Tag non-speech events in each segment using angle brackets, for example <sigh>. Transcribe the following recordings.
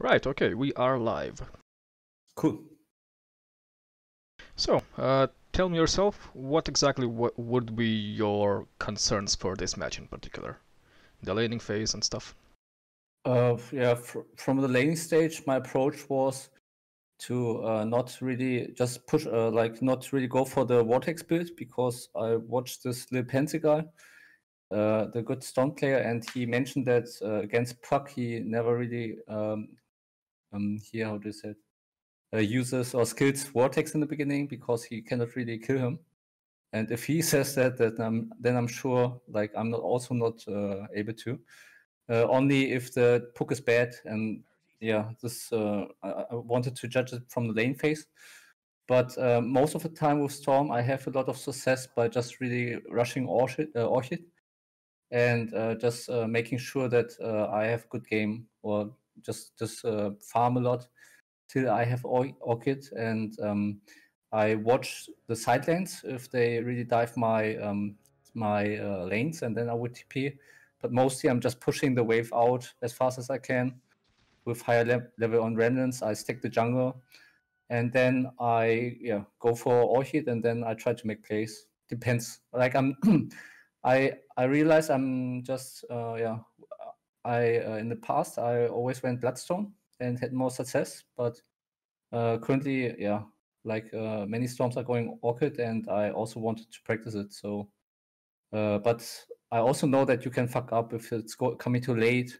Right, okay, we are live. Cool. So, uh, tell me yourself, what exactly what would be your concerns for this match in particular? The laning phase and stuff? Uh, yeah, fr- from the laning stage, my approach was to uh, not really just push, uh, like not really go for the Vortex build because I watched this Lil Pansy guy, uh, the good Storm player, and he mentioned that uh, against Puck he never really um, um here how do you say it? Uh, uses or skills Vortex in the beginning because he cannot really kill him. And if he says that, that I'm, then I'm sure like I'm not also not uh, able to. Uh, only if the puck is bad and yeah, this uh, I, I wanted to judge it from the lane phase. But uh, most of the time with Storm, I have a lot of success by just really rushing Orchid, Orchid and uh, just uh, making sure that I have good game or just just uh, farm a lot till I have Orchid and um, I watch the side lanes if they really dive my um, my uh, lanes and then I would TP. But mostly I'm just pushing the wave out as fast as I can with higher le- level on remnants. I stick the jungle, and then I yeah go for Orchid, and then I try to make plays. Depends. Like I'm, <clears throat> I I realize I'm just uh, yeah. I uh, in the past I always went Bloodstone and had more success, but uh, currently yeah, like uh, many storms are going Orchid, and I also wanted to practice it. So, uh, but I also know that you can fuck up if it's go- coming too late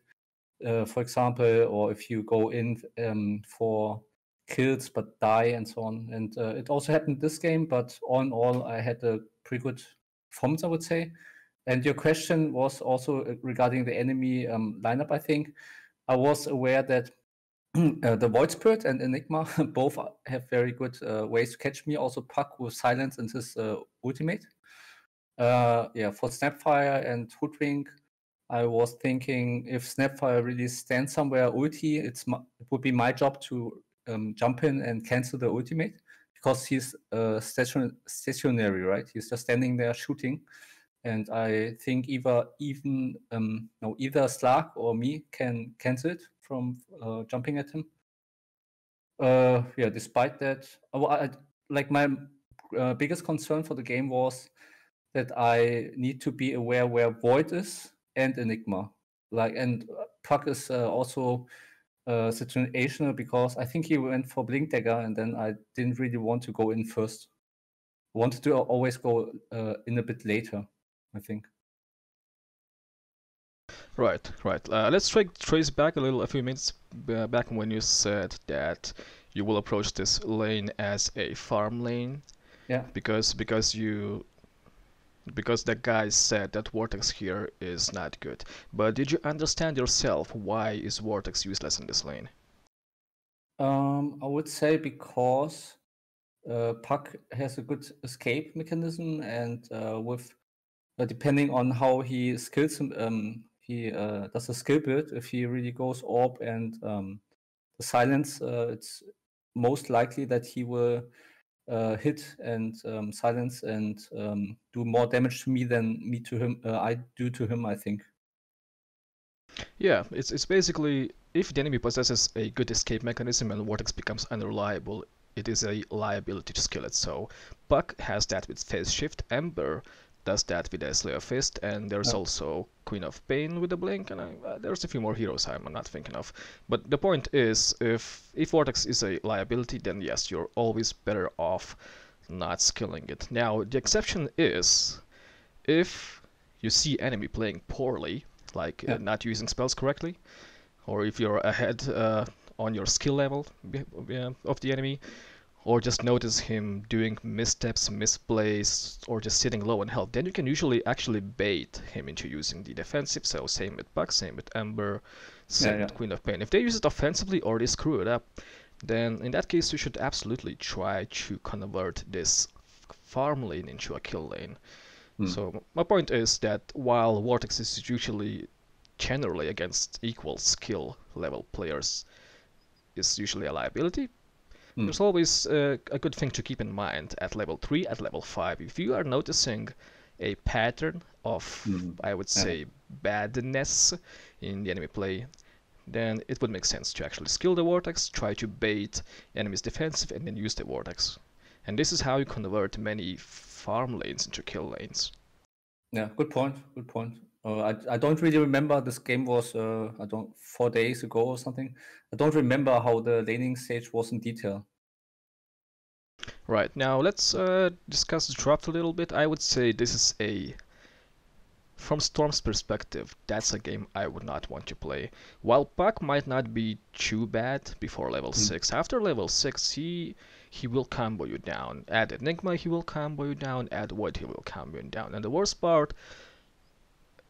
uh, for example, or if you go in um, for kills but die and so on. And uh, it also happened this game, but all in all, I had a pretty good performance, I would say. And your question was also uh, regarding the enemy um, lineup, I think. I was aware that <clears throat> uh, the Void Spirit and Enigma <laughs> both have very good uh, ways to catch me. Also, Puck with Silence and his uh, ultimate. Uh, yeah, for Snapfire and Hoodwink, I was thinking if Snapfire really stands somewhere ulti, it's my, it would be my job to um, jump in and cancel the ultimate because he's uh, station, stationary, right? He's just standing there shooting, and I think either even um, no either Slark or me can cancel it from uh, jumping at him. Uh, yeah. Despite that, uh, I, like my uh, biggest concern for the game was that I need to be aware where Void is and Enigma. Like, and uh, Puck is uh, also uh, situational because I think he went for Blink Dagger, and then I didn't really want to go in first. Wanted to always go in a bit later. I think. Right, right. Uh, let's tra- trace back a little, a few minutes back when you said that you will approach this lane as a farm lane Yeah. because because you because the guy said that Vortex here is not good. But did you understand yourself why is Vortex useless in this lane? Um, I would say because uh, Puck has a good escape mechanism, and uh, with uh, depending on how he skills um, he uh, does a skill build. If he really goes orb and um, the silence, uh, it's most likely that he will uh, hit and um, silence and um, do more damage to me than me to him. Uh, I do to him. I think. Yeah, it's it's basically if the enemy possesses a good escape mechanism and Vortex becomes unreliable, it is a liability to skill it. So Puck has that with Phase Shift, Ember does that with a Sleight of Fist, and there's Yeah. also Queen of Pain with the Blink, and I, uh, there's a few more heroes I'm not thinking of. But the point is, if if Vortex is a liability, then yes, you're always better off not skilling it. Now the exception is if you see enemy playing poorly, like uh, not using spells correctly, or if you're ahead uh, on your skill level uh, of the enemy, or just notice him doing missteps, misplays, or just sitting low on health, then you can usually actually bait him into using the defensive. So same with Puck, same with Ember, same yeah. with Queen of Pain. If they use it offensively or they screw it up, then in that case you should absolutely try to convert this farm lane into a kill lane. Hmm. So my point is that while Vortex is usually generally against equal skill level players is usually a liability, Hmm. there's always uh, a good thing to keep in mind at level 3, at level 5. If you are noticing a pattern of, Mhm. I would Yeah. say, badness in the enemy play, then it would make sense to actually skill the Vortex, try to bait enemies defensive, and then use the Vortex. And this is how you convert many farm lanes into kill lanes. Yeah, good point. Good point. Uh, I, I don't really remember this game was uh, I don't four days ago or something. I don't remember how the laning stage was in detail. Right now, let's uh, discuss the draft a little bit. I would say this is a from Storm's perspective, that's a game I would not want to play. While Puck might not be too bad before level mm. 6, after level 6 he he will combo you down. Add Enigma he will combo you down, add Void he will combo you down. And the worst part,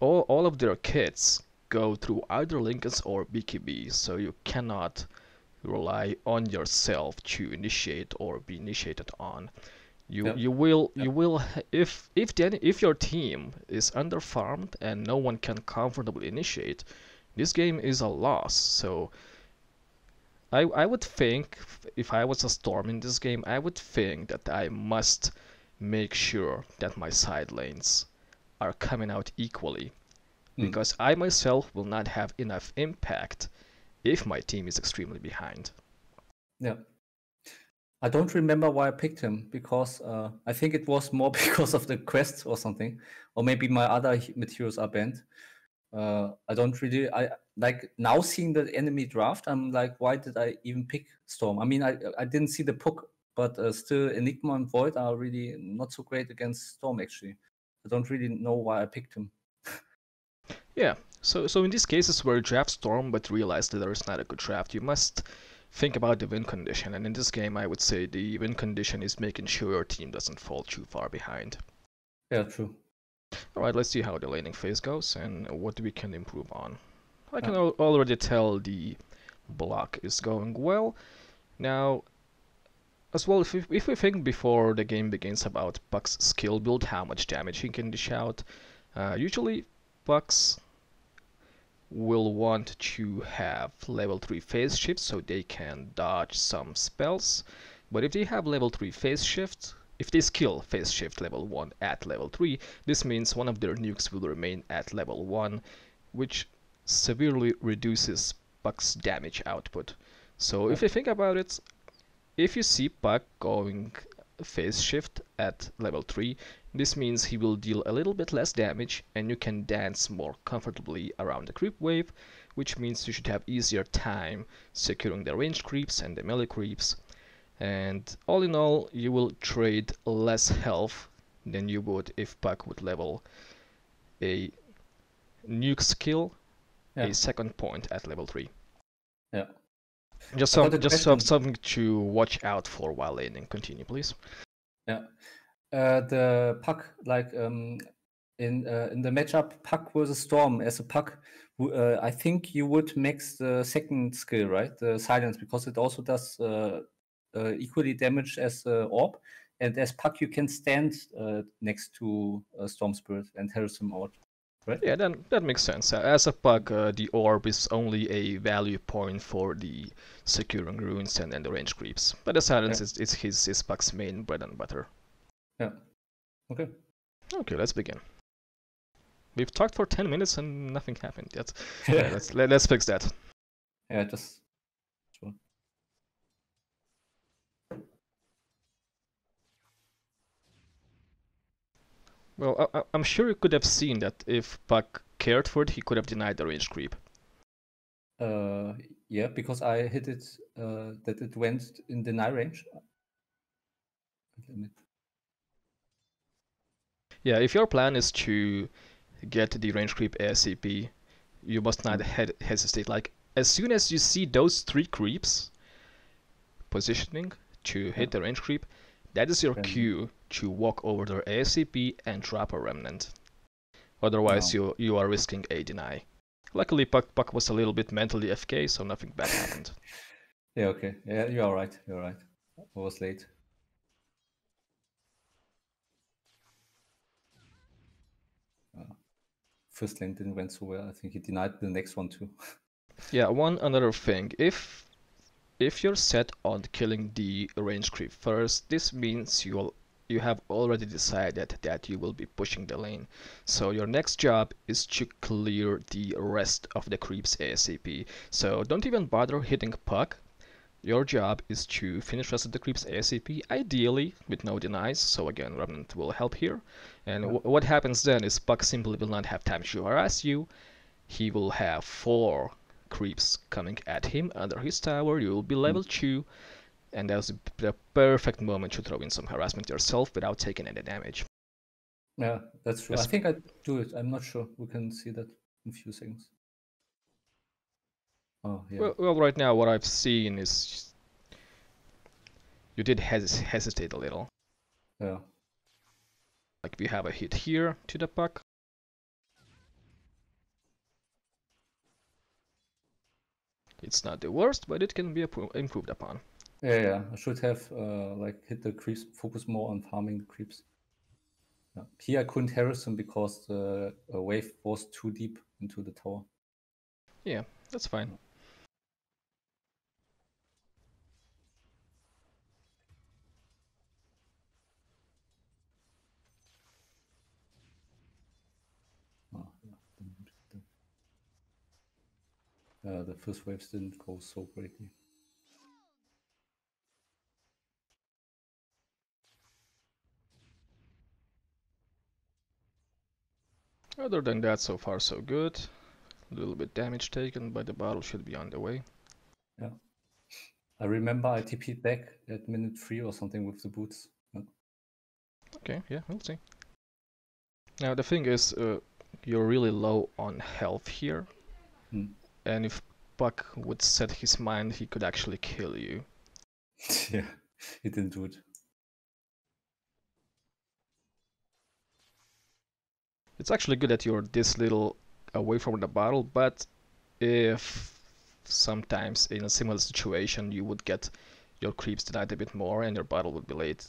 all, all of their kits go through either Linkens or BKB, so you cannot rely on yourself to initiate or be initiated on. You yep. you will yep. you will if if the, if your team is underfarmed and no one can comfortably initiate, this game is a loss. So I I would think if I was a storm in this game, I would think that I must make sure that my side lanes are coming out equally mm. because I myself will not have enough impact if my team is extremely behind. Yeah. I don't remember why I picked him because uh, I think it was more <laughs> because of the quest or something, or maybe my other materials are banned. Uh, I don't really. I like now seeing the enemy draft. I'm like, why did I even pick Storm? I mean, I I didn't see the Puck, but uh, still Enigma and Void are really not so great against Storm. Actually, I don't really know why I picked him. yeah. So so in these cases where you draft Storm but realize that there is not a good draft, you must think about the win condition. And in this game, I would say the win condition is making sure your team doesn't fall too far behind. Yeah, true. All right, let's see how the laning phase goes and what we can improve on. I can al already tell the block is going well. Now, as well, if we, if we think before the game begins about Puck's skill build, how much damage he can dish out, uh, usually Puck's will want to have level 3 phase shift so they can dodge some spells. But if they have level 3 phase shift, if they skill phase shift level 1 at level 3, this means one of their nukes will remain at level 1, which severely reduces Puck's damage output. So if you think about it, if you see Puck going phase shift at level 3, this means he will deal a little bit less damage and you can dance more comfortably around the creep wave, which means you should have easier time securing the range creeps and the melee creeps. And all in all, you will trade less health than you would if Puck would level a nuke skill yeah. a second point at level 3. Yeah. Just some, just some, something to watch out for while laning. Continue, please. Yeah. Uh, the puck, like um, in uh, in the matchup puck versus storm as a puck, uh, I think you would mix the second skill, right? The silence, because it also does uh, uh, equally damage as orb. And as puck, you can stand next to storm spirit and harass him out. Right? Yeah, that, that makes sense. As a puck, uh, the orb is only a value point for the securing runes and, and the range creeps. But the silence yeah. is, is his, his puck's main bread and butter. Yeah. Okay. Okay, let's begin. We've talked for 10 minutes and nothing happened yet. <laughs> yeah, let's, let, us let us fix that. Yeah, just... Sure. Well, I, am sure you could have seen that if Puck cared for it, he could have denied the range creep. Uh, yeah, because I hit it, uh, that it went in deny range. Yeah, if your plan is to get the range creep ASAP, you must not he hesitate. Like, as soon as you see those three creeps positioning to hit the range creep, that is your cue to walk over their ASAP and drop a remnant. Otherwise, you you are risking a deny. Luckily, Puck, Puck was a little bit mentally FK, so nothing bad happened. <sighs> yeah, okay. Yeah, you're alright. You're right. I was late. Uh, first lane didn't went so well. I think he denied the next one too. <laughs> yeah, one another thing. If if you're set on killing the range creep first, this means you'll you have already decided that you will be pushing the lane. So your next job is to clear the rest of the creeps ASAP. So don't even bother hitting puck. Your job is to finish rest of the creeps ASAP, ideally with no denies. So again, Remnant will help here. And what happens then is Puck simply will not have time to harass you. He will have four creeps coming at him under his tower. You will be hmm. level two, and that's the perfect moment to throw in some harassment yourself without taking any damage. Yeah, that's true. Yes. I think I do it. I'm not sure. We can see that in a few seconds. Oh yeah. Well, well, right now what I've seen is you did hes- hesitate a little. yeah. Like we have a hit here to the puck. It's not the worst, but it can be improved upon. Yeah, yeah. I should have uh, like hit the creeps, focus more on farming the creeps. Yeah. Here I couldn't harass them because the wave was too deep into the tower. Yeah, that's fine. Oh, yeah. didn't hit the- Uh, the first waves didn't go so greatly. Other than that, so far so good. A little bit damage taken, but the bottle should be on the way. Yeah. I remember I TP'd back at minute three or something with the boots. Yeah. Okay, yeah, we'll see. Now the thing is, uh, you're really low on health here, Hmm. And if Puck would set his mind, he could actually kill you. <laughs> yeah, he didn't do it. It's actually good that you're this little away from the bottle, but if sometimes in a similar situation you would get your creeps denied a bit more and your bottle would be late,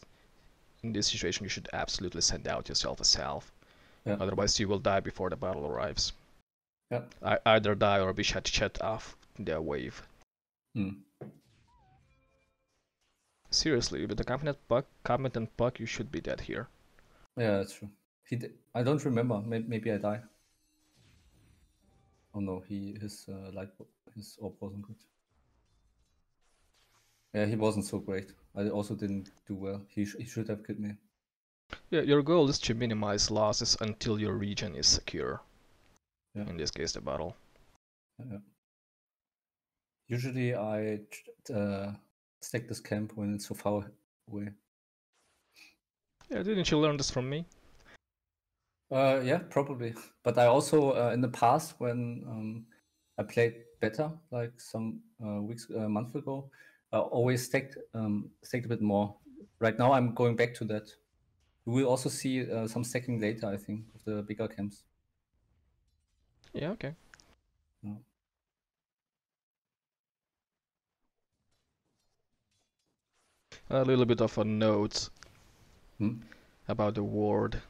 in this situation you should absolutely send out yourself a salve. Yeah. Otherwise you will die before the bottle arrives. Yeah. I either die or be shot shut off the wave. Hmm. Seriously, with the competent puck, competent puck, you should be dead here. Yeah, that's true. He did, I don't remember. Maybe, maybe I die. Oh no, he his uh, light his orb wasn't good. Yeah, he wasn't so great. I also didn't do well. He sh- he should have killed me. Yeah, your goal is to minimize losses until your regen is secure. Yeah. In this case, the bottle. Yeah. Usually I uh, stack this camp when it's so far away. Yeah, didn't you learn this from me? Uh, yeah, probably. But I also uh, in the past when um, I played better, like some uh, weeks, a month ago, I always stacked um, stacked a bit more. Right now, I'm going back to that. We will also see uh, some stacking later, I think, of the bigger camps. Yeah, okay. Yeah. A little bit of a note Hmm? about the ward.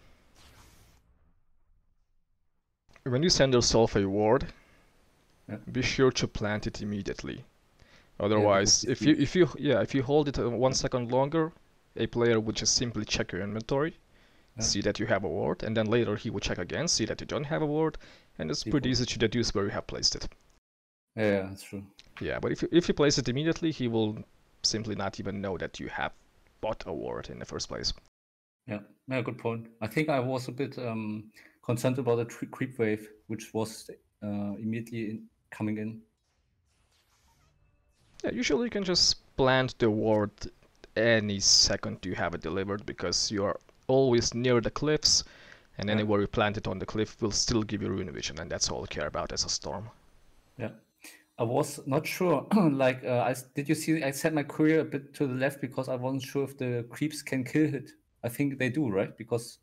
When you send yourself a ward, Yeah. be sure to plant it immediately. Otherwise, because if you if you yeah if you hold it uh, one second longer, a player would just simply check your inventory, Yeah. See that you have a ward, and then later he would check again, see that you don't have a ward, and it's pretty easy to deduce where you have placed it. Yeah, yeah, that's true. Yeah, but if you, if you place it immediately, he will simply not even know that you have bought a ward in the first place. Yeah, yeah, good point. I think I was a bit um, concerned about the tre- creep wave, which was uh, immediately in, coming in. Yeah, usually you can just plant the ward any second you have it delivered because you are always near the cliffs, and Yeah. anywhere you plant it on the cliff will still give you rune vision, and that's all I care about as a storm. Yeah, I was not sure. <clears throat> like, uh, I did you see? I set my courier a bit to the left because I wasn't sure if the creeps can kill it. I think they do, right? Because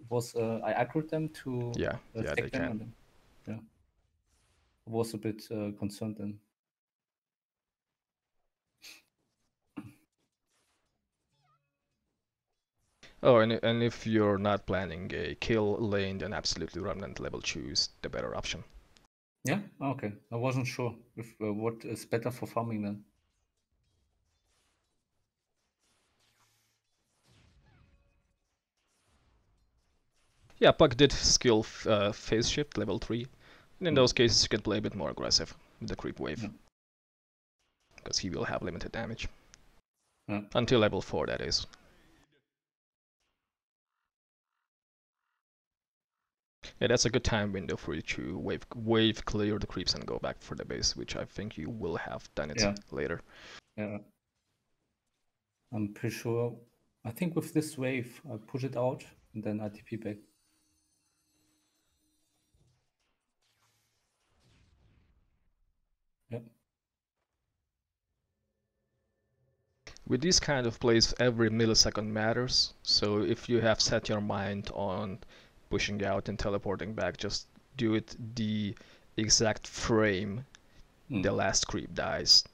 it was uh, I aggroed them to Yeah, uh, yeah, they them can. yeah, I was a bit uh, concerned then. Oh, and and if you're not planning a kill lane, then absolutely remnant level choose the better option. Yeah, okay. I wasn't sure if uh, what is better for farming then. Yeah, Puck did skill f- uh, phase shift level 3. And in Mm. those cases, you can play a bit more aggressive with the creep wave. Mm. Because he will have limited damage. Mm. Until level 4, that is. Yeah, that's a good time window for you to wave, wave clear the creeps and go back for the base, which I think you will have done it Yeah. later. Yeah. I'm pretty sure. I think with this wave, I push it out and then I TP back. Yeah. With these kind of plays, every millisecond matters. So if you have set your mind on pushing out and teleporting back, just do it the exact frame Mm. the last creep dies.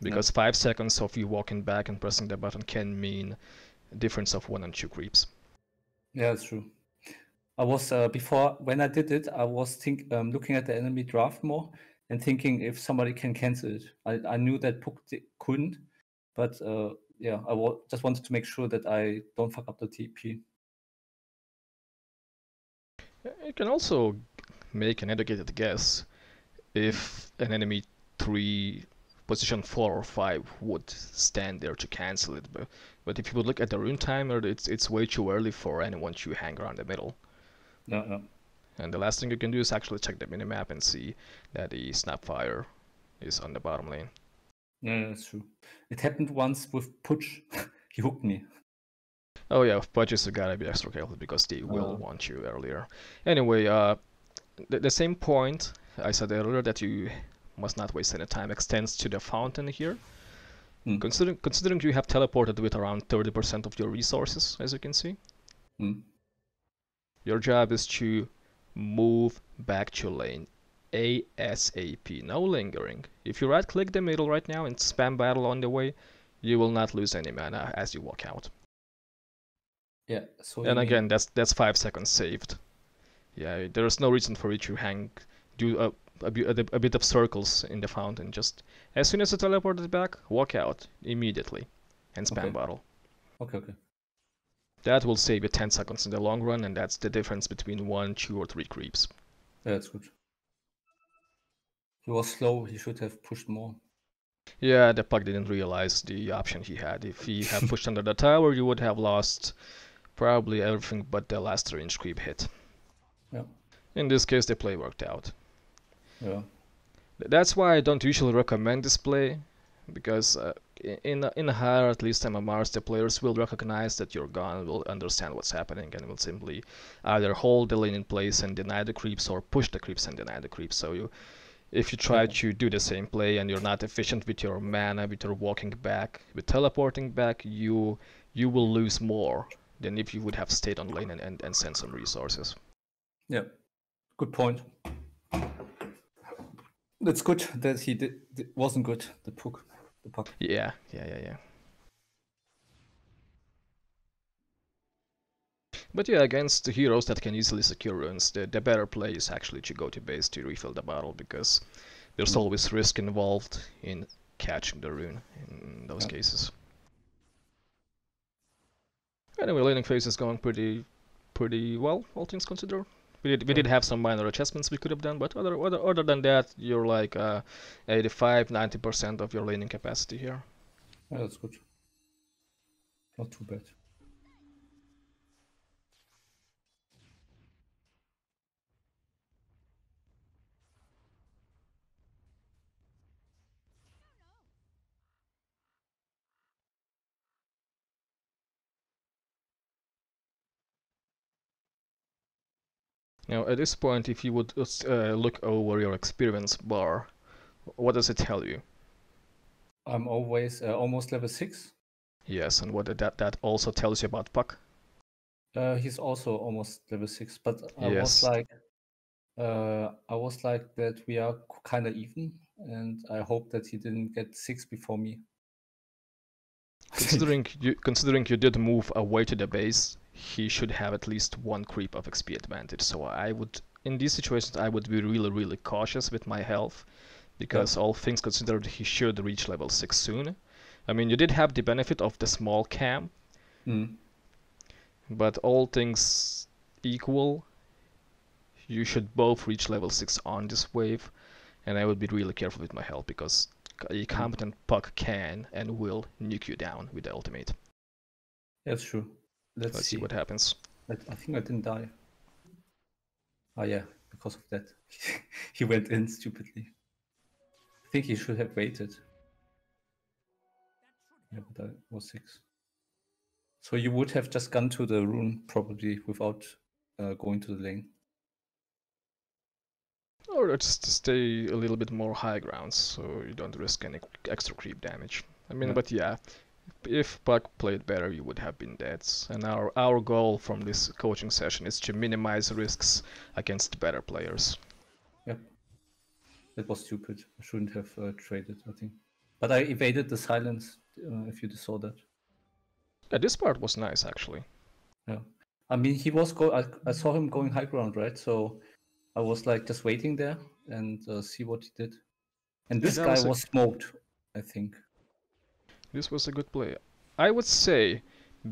Because five seconds of you walking back and pressing the button can mean a difference of one and two creeps. Yeah, that's true. I was uh, before when I did it, I was think um, looking at the enemy draft more and thinking if somebody can cancel it. I, I knew that Puck couldn't, but uh, yeah, I just wanted to make sure that I don't fuck up the TP. You can also make an educated guess if an enemy three position four or five would stand there to cancel it. But but if you would look at the rune timer, it's it's way too early for anyone to hang around the middle. Yeah, yeah. And the last thing you can do is actually check the minimap and see that the Snapfire is on the bottom lane. Yeah, that's true. It happened once with Pudge. <laughs> he hooked me. Oh yeah, Pudges you gotta be extra careful because they will Uh. want you earlier. Anyway, uh, the, the same point I said earlier that you must not waste any time extends to the fountain here. Hmm. Considering considering you have teleported with around 30% of your resources, as you can see, Mm. your job is to move back to lane ASAP, no lingering. If you right click the middle right now and spam bottle on the way, you will not lose any mana as you walk out. Yeah. So And mean- again, that's that's five seconds saved. Yeah, there's no reason for you to hang, do a, a, a, bit of circles in the fountain. Just as soon as you teleported back, walk out immediately, and spam Okay. bottle. Okay, okay. That will save you 10 seconds in the long run, and that's the difference between one, two, or three creeps. Yeah, that's good. He was slow. He should have pushed more. Yeah, the puck didn't realize the option he had. If he had <laughs> pushed under the tower, you would have lost probably everything but the last range creep hit. Yeah. In this case, the play worked out. Yeah. That's why I don't usually recommend this play, because uh, in a- in higher at least MMRs, the players will recognize that you're gone, will understand what's happening, and will simply either hold the lane in place and deny the creeps, or push the creeps and deny the creeps. So you, if you try Yeah. to do the same play and you're not efficient with your mana, with your walking back, with teleporting back, you you will lose more than if you would have stayed on lane and, and, and sent some resources. Yeah. Good point. That's good that he did, wasn't good. The puck. The puck. Yeah, yeah, yeah, yeah. But yeah, against the heroes that can easily secure runes, the, the better play is actually to go to base to refill the bottle because there's Mm. always risk involved in catching the rune in those Yeah. cases. Anyway, laning phase is going pretty pretty well, all things considered. We did, we did have some minor adjustments we could have done, but other other, other than that, you're like uh, 85 90% of your laning capacity here. Yeah, that's good. Not too bad. Now, at this point, if you would just, uh, look over your experience bar, what does it tell you? I'm always uh, almost level six. Yes, and what that that also tells you about Puck? Uh, he's also almost level six, but I Yes. was like, uh, I was like that we are kind of even, and I hope that he didn't get six before me. Considering you considering you did move away to the base, he should have at least one creep of XP advantage. So I would, in these situations, I would be really really cautious with my health, because all things considered, he should reach level six soon. I mean, you did have the benefit of the small camp, Mm. but all things equal, you should both reach level 6 on this wave, and I would be really careful with my health because a competent Puck can and will nuke you down with the ultimate. That's true. Let's, Let's see what happens. I, I think I didn't die. Oh yeah, because of that. <laughs> he went in stupidly. I think he should have waited. Yeah, but I was six. So you would have just gone to the rune probably without uh, going to the lane. Or just stay a little bit more high ground so you don't risk any extra creep damage. I mean, Yeah. but yeah, if Puck played better, you would have been dead. And our our goal from this coaching session is to minimize risks against better players. Yep. That was stupid. I shouldn't have uh, traded, I think. But I evaded the silence, uh, if you saw that. Yeah, this part was nice actually. Yeah. I mean, he was go. I, I saw him going high ground, right? So I was like just waiting there and uh, see what he did. And this that guy was a- was smoked, I think. This was a good play. I would say,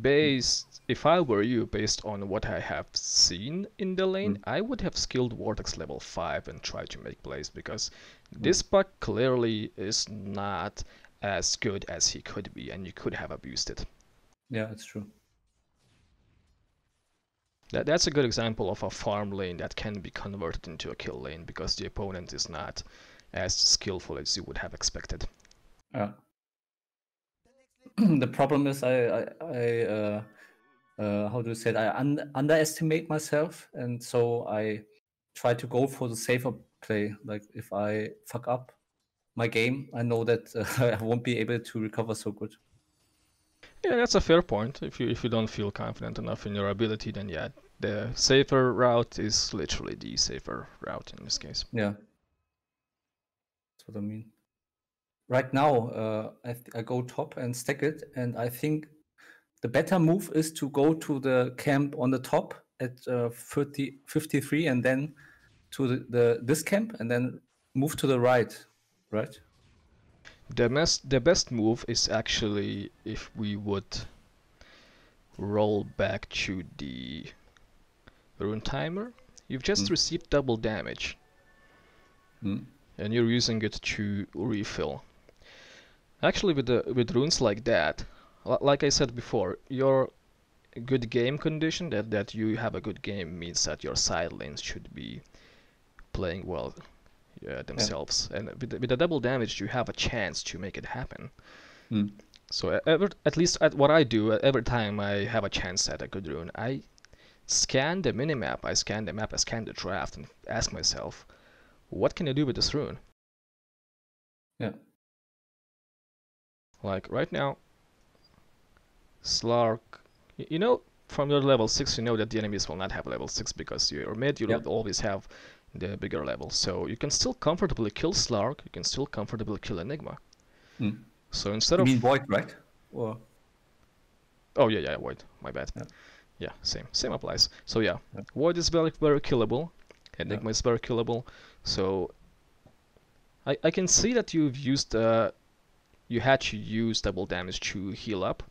based if I were you, based on what I have seen in the lane, mm. I would have skilled Vortex level five and tried to make plays because mm. this Puck clearly is not as good as he could be, and you could have abused it. Yeah, that's true. That, that's a good example of a farm lane that can be converted into a kill lane because the opponent is not as skillful as you would have expected. Yeah. <clears throat> the problem is I I, I uh, uh, how do you say it? I un- underestimate myself, and so I try to go for the safer play. Like if I fuck up my game, I know that uh, <laughs> I won't be able to recover so good. Yeah, that's a fair point. If you if you don't feel confident enough in your ability, then yeah, the safer route is literally the safer route in this case. Yeah, that's what I mean. Right now, uh, I, th- I go top and stack it, and I think the better move is to go to the camp on the top at uh, 30, 53 and then to the, the this camp and then move to the right, right? The best the best move is actually if we would roll back to the rune timer. You've just Mm. received double damage. Mm. and you're using it to refill. Actually, with the with runes like that, like I said before, your good game condition that that you have a good game means that your side lanes should be playing well uh, themselves, and with the, with the double damage, you have a chance to make it happen. Mm. So ever, at least at what I do, every time I have a chance at a good rune, I scan the minimap, I scan the map, I scan the draft, and ask myself, what can I do with this rune? Yeah. Like right now, Slark, you know, from your level 6, you know that the enemies will not have level 6 because you're mid, you'll Yep. always have the bigger level. So you can still comfortably kill Slark, you can still comfortably kill Enigma. Mm. So instead You of mean void, right? Or Oh yeah, yeah, Void. My bad. Yeah. Yeah, same, same applies. So yeah, Yeah. Void is very, very killable. Enigma is very killable. So I, I can see that you've used, uh, you had to use double damage to heal up,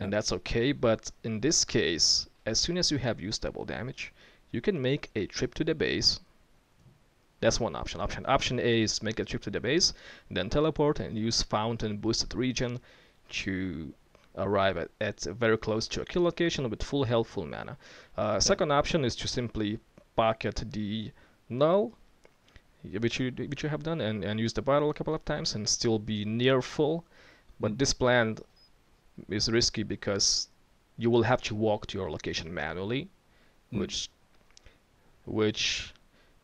and that's okay. But in this case, as soon as you have used double damage, you can make a trip to the base. That's one option. Option option A is make a trip to the base, then teleport and use fountain boosted regen to arrive at, at very close to a kill location with full health, full mana. Uh, Second option is to simply pocket the null, which you which you have done, and, and use the bottle a couple of times and still be near full. But this plan is risky because you will have to walk to your location manually, Mm. which which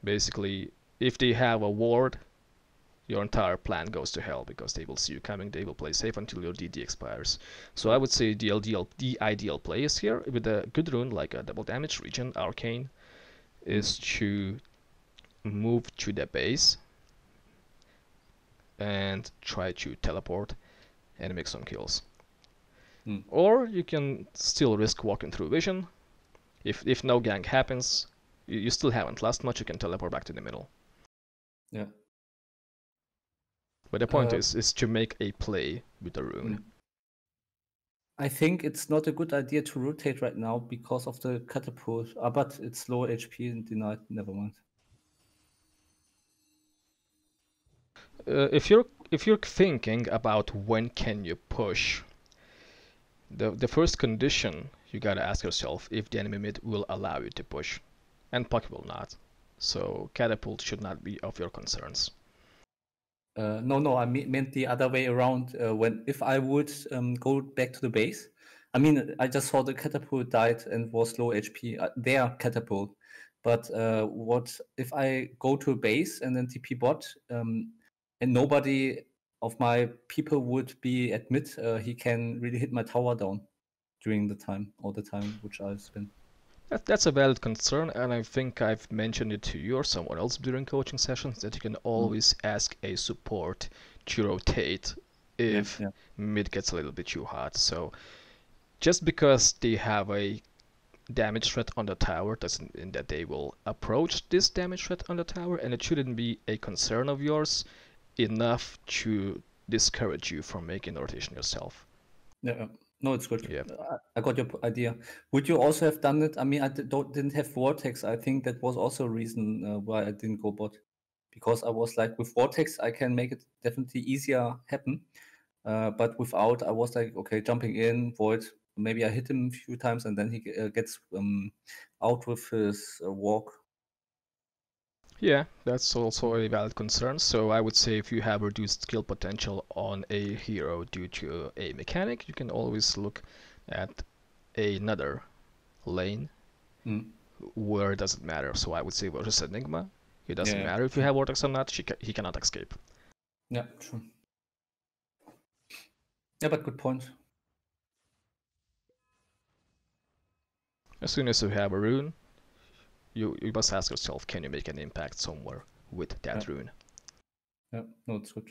basically if they have a ward your entire plan goes to hell because they will see you coming, they will play safe until your DD expires. So I would say the ideal, the ideal play is here with a good rune like a double damage regen, arcane, is to move to the base and try to teleport and make some kills. Hmm. Or you can still risk walking through vision. If if no gank happens, you, you still haven't lost much. You can teleport back to the middle. yeah. But the point Uh, is is to make a play with the rune. I think it's not a good idea to rotate right now because of the catapult. Uh, but it's low HP and denied. Never mind. Uh, if you're if you're thinking about when can you push, the the first condition you gotta ask yourself if the enemy mid will allow you to push, and puck will not. So catapult should not be of your concerns. Uh, no, no, I me- meant the other way around. Uh, when if I would um, go back to the base, I mean, I just saw the catapult died and was low HP. Uh, their catapult, but uh, what if I go to a base and then TP bot, um, and nobody of my people would be at mid? Uh, he can really hit my tower down during the time, all the time which I spend. That, that's a valid concern, and I think I've mentioned it to you or someone else during coaching sessions that you can always ask a support to rotate if yeah. mid gets a little bit too hot. So just because they have a damage threat on the tower doesn't mean that they will approach this damage threat on the tower, and it shouldn't be a concern of yours enough to discourage you from making the rotation yourself. Yeah. No, it's good. Yeah. I, got your idea. Would you also have done it? I mean, I don't, didn't have Vortex. I think that was also a reason uh, why I didn't go bot. Because I was like, with Vortex, I can make it definitely easier happen. Uh, but without, I was like, okay, jumping in, Void. Maybe I hit him a few times and then he uh, gets um, out with his uh, walk. Yeah, that's also a valid concern. So I would say if you have reduced skill potential on a hero due to a mechanic, you can always look at another lane Mm. where it doesn't matter. So I would say versus Enigma, it doesn't Yeah. matter if you have Vortex or not, she ca- he cannot escape. Yeah, true. Yeah, but good point. As soon as you have a rune, you, you must ask yourself, can you make an impact somewhere with that Yeah. rune? Yeah, no, it's good.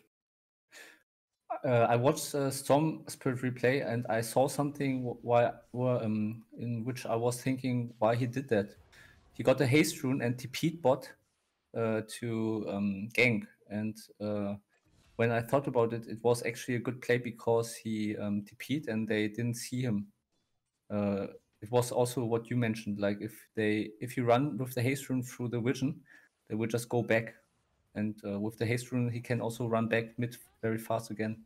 Uh, I watched uh, Storm Spirit replay and I saw something why um, in which I was thinking why he did that. He got a haste rune and TP'd bot uh, to um, gank, and uh, when I thought about it, it was actually a good play because he um, TP'd and they didn't see him. It was also what you mentioned, like if they if you run with the haste rune through the vision, they will just go back and uh, with the haste rune he can also run back mid very fast again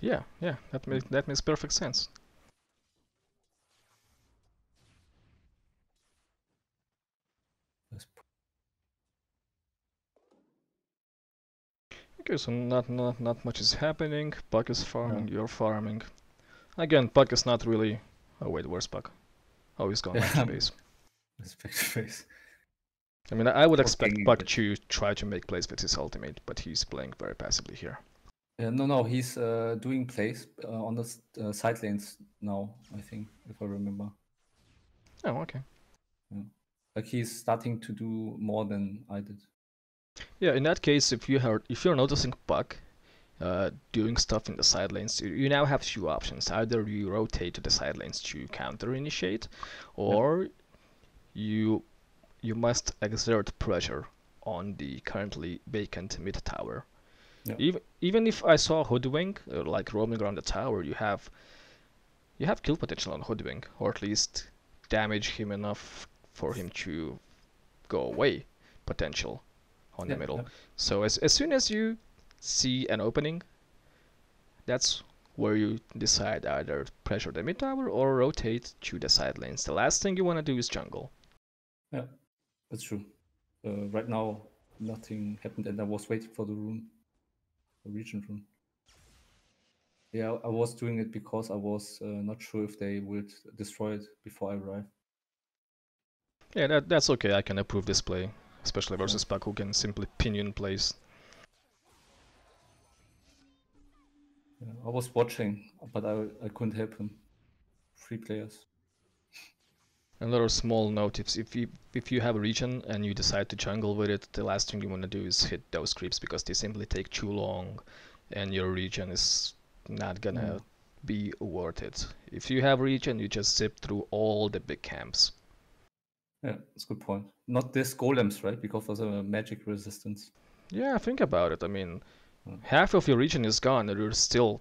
Yeah, yeah, that makes that makes perfect sense. Okay, so not not not much is happening. Puck is farming, you're farming. Again, Puck is not really. Oh wait, where's Puck? Oh, he's going back to Yeah. base. <laughs> Respect face. I mean, I would expect it. to try to make plays with his ultimate, but he's playing very passively here. Yeah, no, no, he's uh, doing plays uh, on the uh, side lanes now. I think, if I remember, Oh, okay. like he's starting to do more than I did. Yeah, in that case, if you are if you're noticing Puck uh, doing stuff in the side lanes, you, now have two options. Either you rotate to the side lanes to counter initiate, or you you must exert pressure on the currently vacant mid tower. Even even if I saw Hoodwink uh, like roaming around the tower, you have you have kill potential on Hoodwink, or at least damage him enough for him to go away potential on the middle. So as as soon as you see an opening, that's where you decide either pressure the mid tower or rotate to the side lanes. The last thing you want to do is jungle. Yeah, that's true. Uh, right now, nothing happened, and I was waiting for the rune, the regen rune. Yeah, I was doing it because I was uh, not sure if they would destroy it before I arrived. Yeah, that, that's okay. I can approve this play, especially versus Puck, who can simply pinion plays. Yeah, I was watching, but I I couldn't help him. Three players. Another small note: if if you if you have a regen and you decide to jungle with it, the last thing you want to do is hit those creeps because they simply take too long, and your regen is not gonna Mm. be worth it. If you have regen, you just zip through all the big camps. Yeah, that's a good point. Not this golems, right? Because of the magic resistance. Yeah, think about it. I mean. Half of your regen is gone, and you're still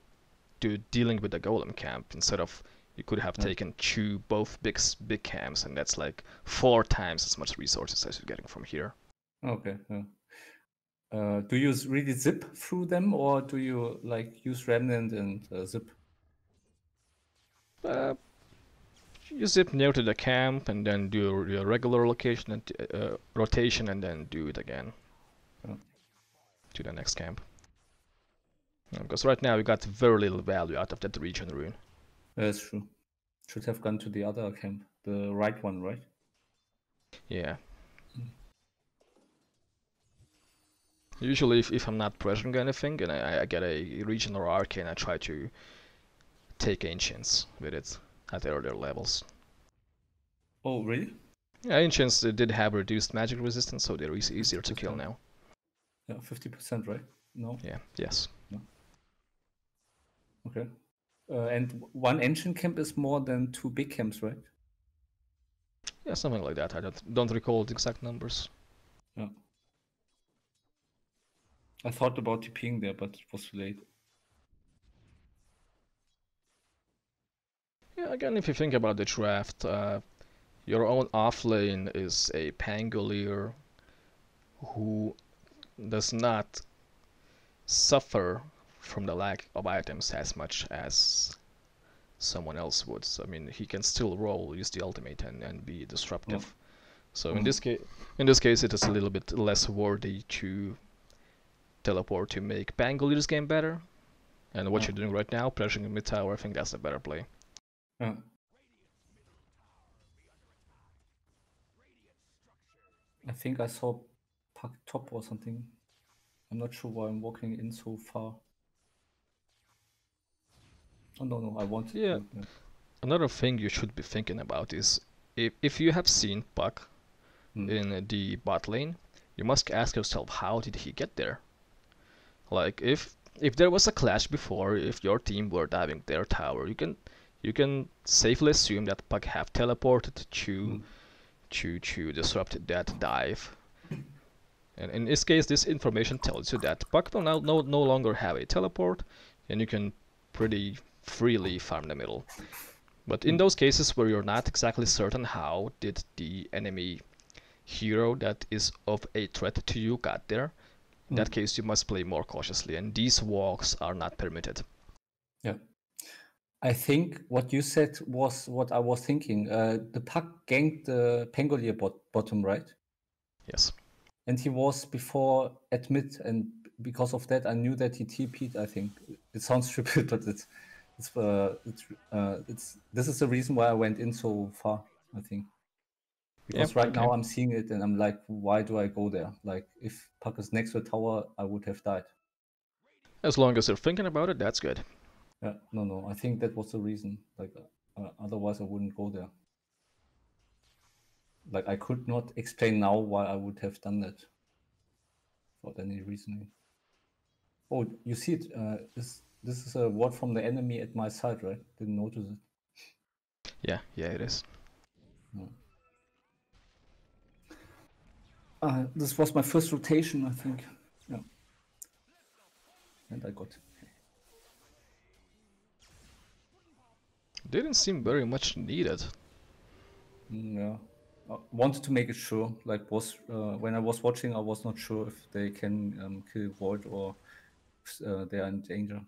do dealing with the golem camp instead of you could have Yeah. taken two both big big camps and that's like four times as much resources as you're getting from here. Okay. Yeah. Uh, do you really zip through them, or do you like use remnant and uh, zip? Uh, you zip near to the camp and then do your, your regular location and uh, rotation and then do it again Yeah. to the next camp. Because right now we got very little value out of that regen rune. That's true. Should have gone to the other camp, the right one, right? Yeah. Mm. Usually, if, if I'm not pressuring anything and I, I get a regen or arcane, I try to take ancients with it at earlier levels. Oh, really? Yeah, ancients did have reduced magic resistance, so they're easier to kill now. Yeah, fifty percent, right? No. Yeah. Yes. Okay. Uh, and one ancient camp is more than two big camps, right? Yeah, something like that. I don't don't recall the exact numbers. Yeah. I thought about TPing there, but it was too late. Yeah, again, if you think about the draft, uh, your own offlane is a Pangolier who does not suffer from the lack of items as much as someone else would. So, I mean, he can still roll, use the ultimate, and, and be disruptive. So in Mhm. this case, in this case, it is a little bit less worthy to teleport to make Pangolier's game better. And what Yeah. you're doing right now, pressuring mid tower, I think that's a better play. I think I saw Puck top or something. I'm not sure why I'm walking in so far. Oh no no I want Yeah. to- yeah. Another thing you should be thinking about is if, if you have seen Puck Hmm. in the bot lane, you must ask yourself how did he get there? Like if if there was a clash before, if your team were diving their tower, you can you can safely assume that Puck have teleported to Hmm. to to disrupt that dive. And in this case, this information tells you that Puck will now no, no longer have a teleport, and you can pretty freely farm the middle. But in those cases where you're not exactly certain how did the enemy hero that is of a threat to you got there, in that Mm. case you must play more cautiously, and these walks are not permitted. Yeah. I think what you said was what I was thinking. Uh, the Puck ganked the Pangolier bot- bottom, right? Yes. And he was before at mid, and because of that, I knew that he TP'd. I think it sounds <laughs> stupid, but it's it's uh, it's uh, it's this is the reason why I went in so far. I think because right now. I'm seeing it, and I'm like, why do I go there? Like if Puck is next to a tower, I would have died. As long as they're thinking about it, that's good. Yeah, no, no. I think that was the reason. Like, uh, otherwise, I wouldn't go there. Like, I could not explain now why I would have done that For any reasoning. Oh, you see it? Uh, this this is a ward from the enemy at my side, right? Didn't notice it. Yeah, yeah, it is. Uh, this was my first rotation, I think. Yeah. And I got. Didn't seem very much needed. Mm, Yeah. I wanted to make it sure. Like was uh, when I was watching, I was not sure if they can um, kill Void or uh, they are in danger.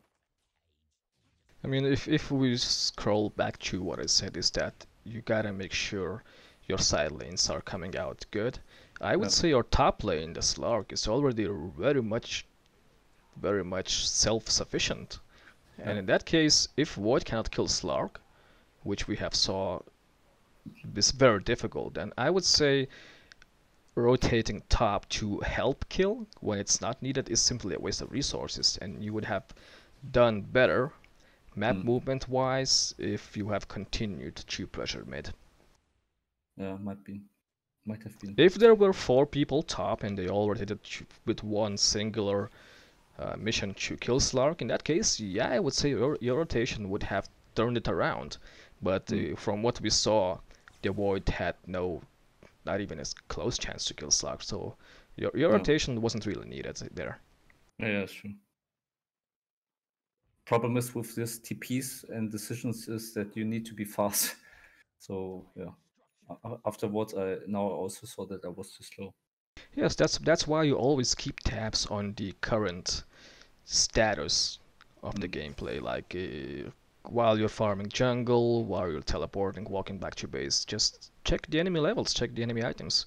I mean, if if we scroll back to what I said, is that you gotta make sure your side lanes are coming out good. I would say your top lane, the Slark, is already very much, very much self-sufficient. And in that case, if Void cannot kill Slark, which we have saw is very difficult, then I would say rotating top to help kill when it's not needed is simply a waste of resources, and you would have done better map Mm. movement wise if you have continued to pressure mid. Yeah, might be, might have been. If there were four people top and they all rotated ch- with one singular uh, mission to kill Slark, in that case, yeah, I would say your, your rotation would have turned it around. But Mm. uh, from what we saw, the Void had no, not even a close chance to kill Slark, so your, your No. rotation wasn't really needed there. Yeah, yeah, that's true. Problem is with this TPs and decisions is that you need to be fast. <laughs> So yeah, afterwards I now also saw that I was too slow. Yes, that's that's why you always keep tabs on the current status of the mm. gameplay. Like uh, while you're farming jungle, while you're teleporting, walking back to base, just check the enemy levels, check the enemy items.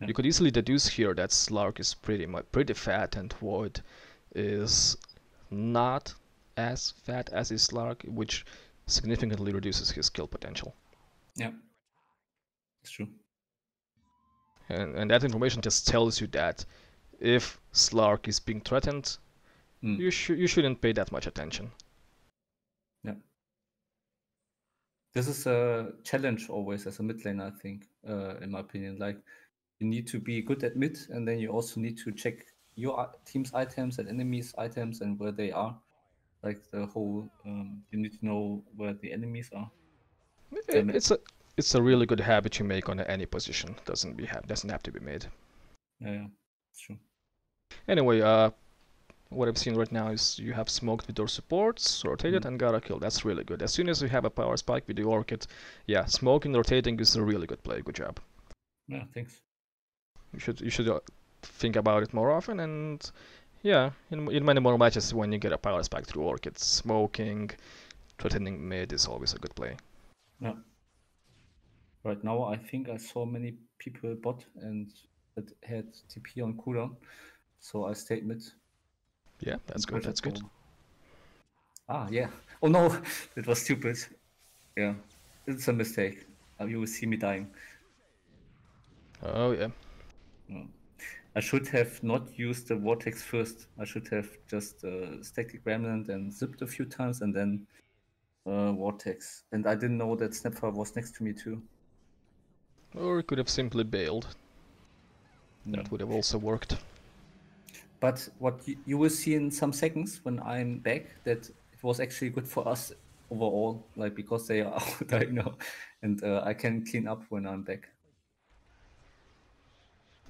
Yeah. You could easily deduce here that Slark is pretty much pretty fat and Void is not as fat as his Slark, which significantly reduces his skill potential. Yeah, it's true. And, and that information just tells you that if Slark is being threatened, mm. you, sh- you shouldn't pay that much attention. Yeah. This is a challenge always as a mid laner, I think, uh, in my opinion. Like, you need to be good at mid, and then you also need to check your team's items and enemies' items and where they are. Like the whole, um, you need to know where the enemies are. It, it's a it's a really good habit you make on any position. Doesn't be ha- doesn't have to be made. Yeah, yeah, it's true. Anyway, uh, what I've seen right now is you have smoked with your supports, rotated, mm. and got a kill. That's really good. As soon as you have a power spike with the Orchid, yeah, smoking, rotating is a really good play. Good job. Yeah, thanks. You should you should uh, think about it more often, and yeah, in, in many more matches when you get a power spike through Orchid, smoking, threatening mid is always a good play. Yeah. Right now, I think I saw many people bot and that had TP on cooldown, so I stayed mid. Yeah, that's good. That's good. Ah, yeah. Oh no, <laughs> that was stupid. Yeah, it's a mistake. Uh, you will see me dying. Oh yeah. I should have not used the vortex first. I should have just uh, stacked remnant and zipped a few times and then uh, vortex. And I didn't know that Snapfire was next to me too. Or it could have simply bailed. Yeah. That would have also worked. But what you, you, will see in some seconds when I'm back that it was actually good for us overall, like because they are <laughs> out right now, and uh, I can clean up when I'm back.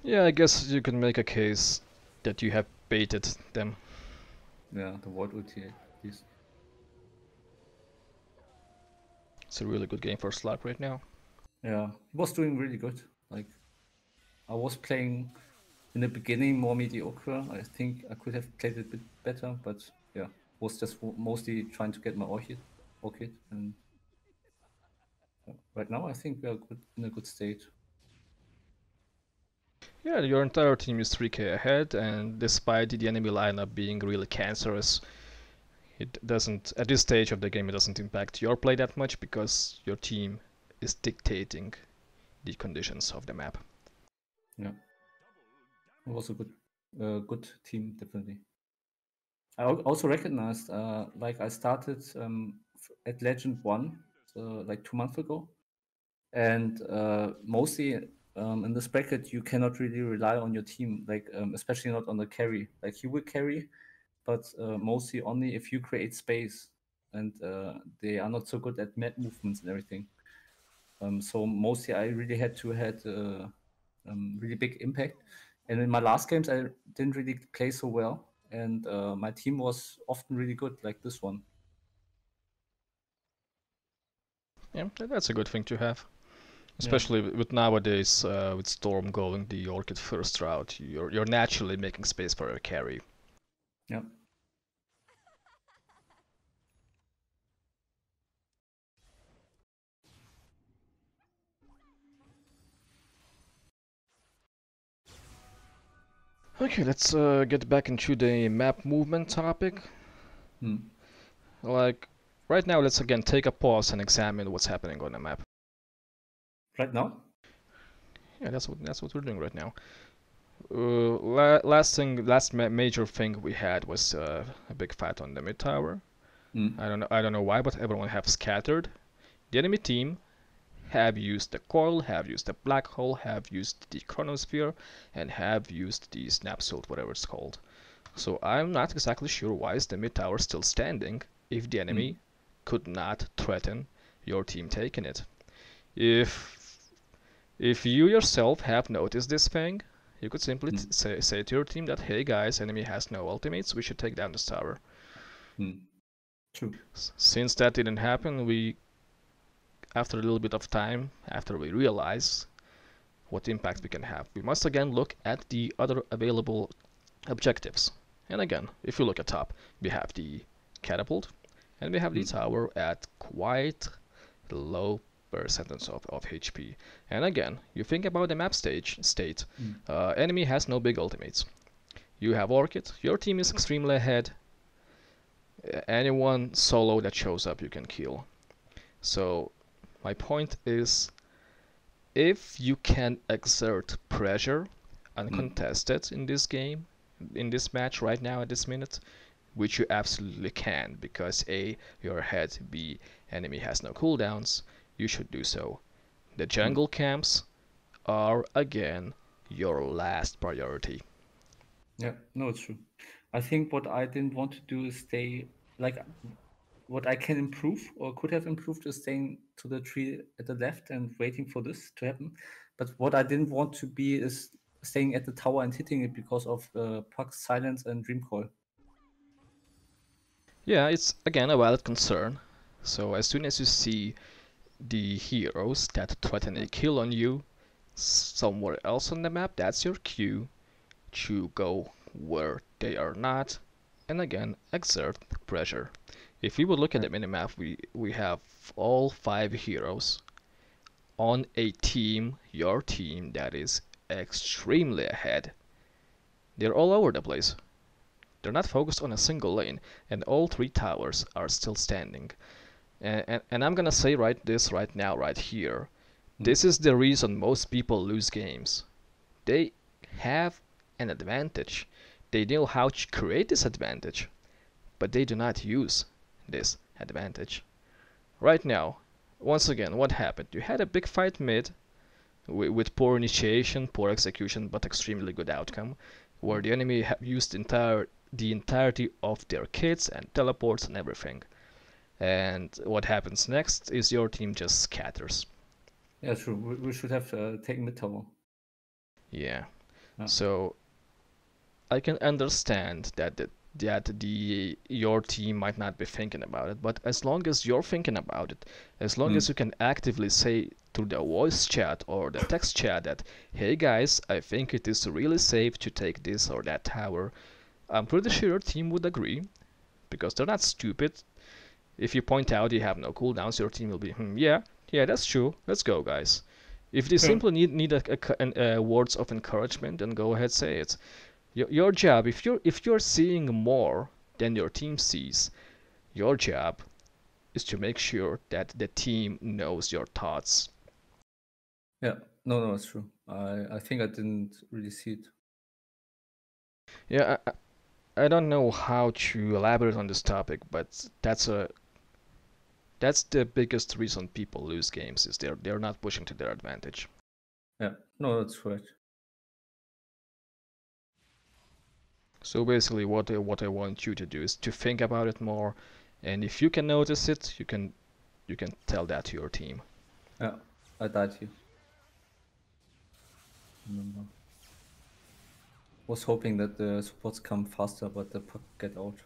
Yeah, I guess you can make a case that you have baited them. Yeah, the ward ulti is. It's a really good game for Slark right now. Yeah, he was doing really good. Like, I was playing in the beginning more mediocre. I think I could have played it a bit better, but yeah, was just mostly trying to get my orchid, orchid, and right now I think we are good, in a good state. Yeah, your entire team is 3k ahead, and despite the enemy lineup being really cancerous, it doesn't, at this stage of the game, it doesn't impact your play that much because your team is dictating the conditions of the map. Yeah, it was a good, uh, good team, definitely. I also recognized, uh, like I started um, at Legend One, uh, like two months ago, and uh, mostly um, in this bracket you cannot really rely on your team, like um, especially not on the carry. Like you will carry, but uh, mostly only if you create space, and uh, they are not so good at map movements and everything. Um, so mostly I really had to had uh, um, really big impact. And in my last games I didn't really play so well, and uh, my team was often really good, like this one. Yeah, that's a good thing to have. Especially yeah. with nowadays, uh, with Storm going the Orchid first route, you're you're naturally making space for a carry. Yeah. Okay, let's uh, get back into the map movement topic. Hmm. Like, right now, let's again take a pause and examine what's happening on the map. Right now? Yeah, that's what that's what we're doing right now. Uh, la last thing, last ma major thing we had was uh, a big fight on the mid tower. Mm. I don't know, I don't know why, but everyone have scattered. The enemy team have used the coil, have used the black hole, have used the chronosphere, and have used the snap snapshot, whatever it's called. So I'm not exactly sure why is the mid tower still standing if the enemy mm. could not threaten your team taking it. If if you yourself have noticed this thing, you could simply mm. say, say to your team that, hey guys, enemy has no ultimates, we should take down this tower. Mm. True. Since that didn't happen, we, after a little bit of time, after we realize what impact we can have, we must again look at the other available objectives. And again, if you look at top, we have the catapult, and we have the Mm. tower at quite low percentage of, of HP. And again, you think about the map stage state, Mm. uh, enemy has no big ultimates. You have Orchid, your team is extremely ahead. Anyone solo that shows up you can kill. So my point is if you can exert pressure uncontested in this game, in this match right now at this minute, which you absolutely can because A, you're ahead, B, enemy has no cooldowns, you should do so. The jungle camps are again your last priority. Yeah, no, it's true. I think what I didn't want to do is stay like what I can improve or could have improved is staying to the tree at the left and waiting for this to happen. But what I didn't want to be is staying at the tower and hitting it because of uh, Puck's silence and dream coil. Yeah, it's again a valid concern. So as soon as you see the heroes that threaten a kill on you somewhere else on the map, that's your cue to go where they are not and again exert pressure. If we would look at the minimap, we, we have all five heroes on a team, your team, that is extremely ahead. They're all over the place. They're not focused on a single lane, and all three towers are still standing. And, and, and I'm gonna say right this right now, right here. Mm. This is the reason most people lose games. They have an advantage. They know how to create this advantage, but they do not use this advantage. Right now, once again, what happened? You had a big fight mid with poor initiation, poor execution, but extremely good outcome, where the enemy have used entire the entirety of their kits and teleports and everything. And what happens next is your team just scatters. Yeah, true. We, should have uh, taken the tower. Yeah. Yeah. So I can understand that the, that the your team might not be thinking about it, but as long as you're thinking about it, as long Mm. as you can actively say through the voice chat or the text chat that, hey guys, I think it is really safe to take this or that tower, I'm pretty sure your team would agree, because they're not stupid. If you point out you have no cooldowns, your team will be, hmm, yeah, yeah, that's true. Let's go, guys. If they Yeah. simply need need a, a an, uh, words of encouragement, then go ahead say it. Your, your job, if you're if you're seeing more than your team sees, your job is to make sure that the team knows your thoughts. Yeah, no, no, it's true. I, I think I didn't really see it. Yeah, I- I don't know how to elaborate on this topic, but that's a that's the biggest reason people lose games is they're they're not pushing to their advantage. Yeah, no, that's correct. So basically, what I, what I want you to do is to think about it more, and if you can notice it, you can you can tell that to your team. Yeah, I died you. Remember. Was hoping that the supports come faster, but the puck get out.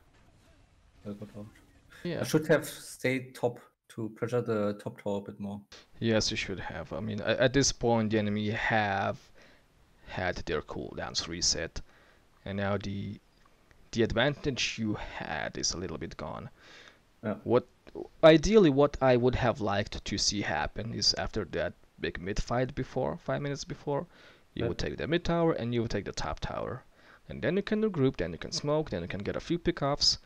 I got out. Yeah. I should have stayed top to pressure the top tower a bit more. Yes, you should have. I mean, at this point, the enemy have had their cooldowns reset, and now the the advantage you had is a little bit gone. Yeah. What ideally what I would have liked to see happen is after that big mid fight before, five minutes before, you Yeah. would take the mid tower and you would take the top tower, and then you can regroup, then you can smoke, then you can get a few pickoffs,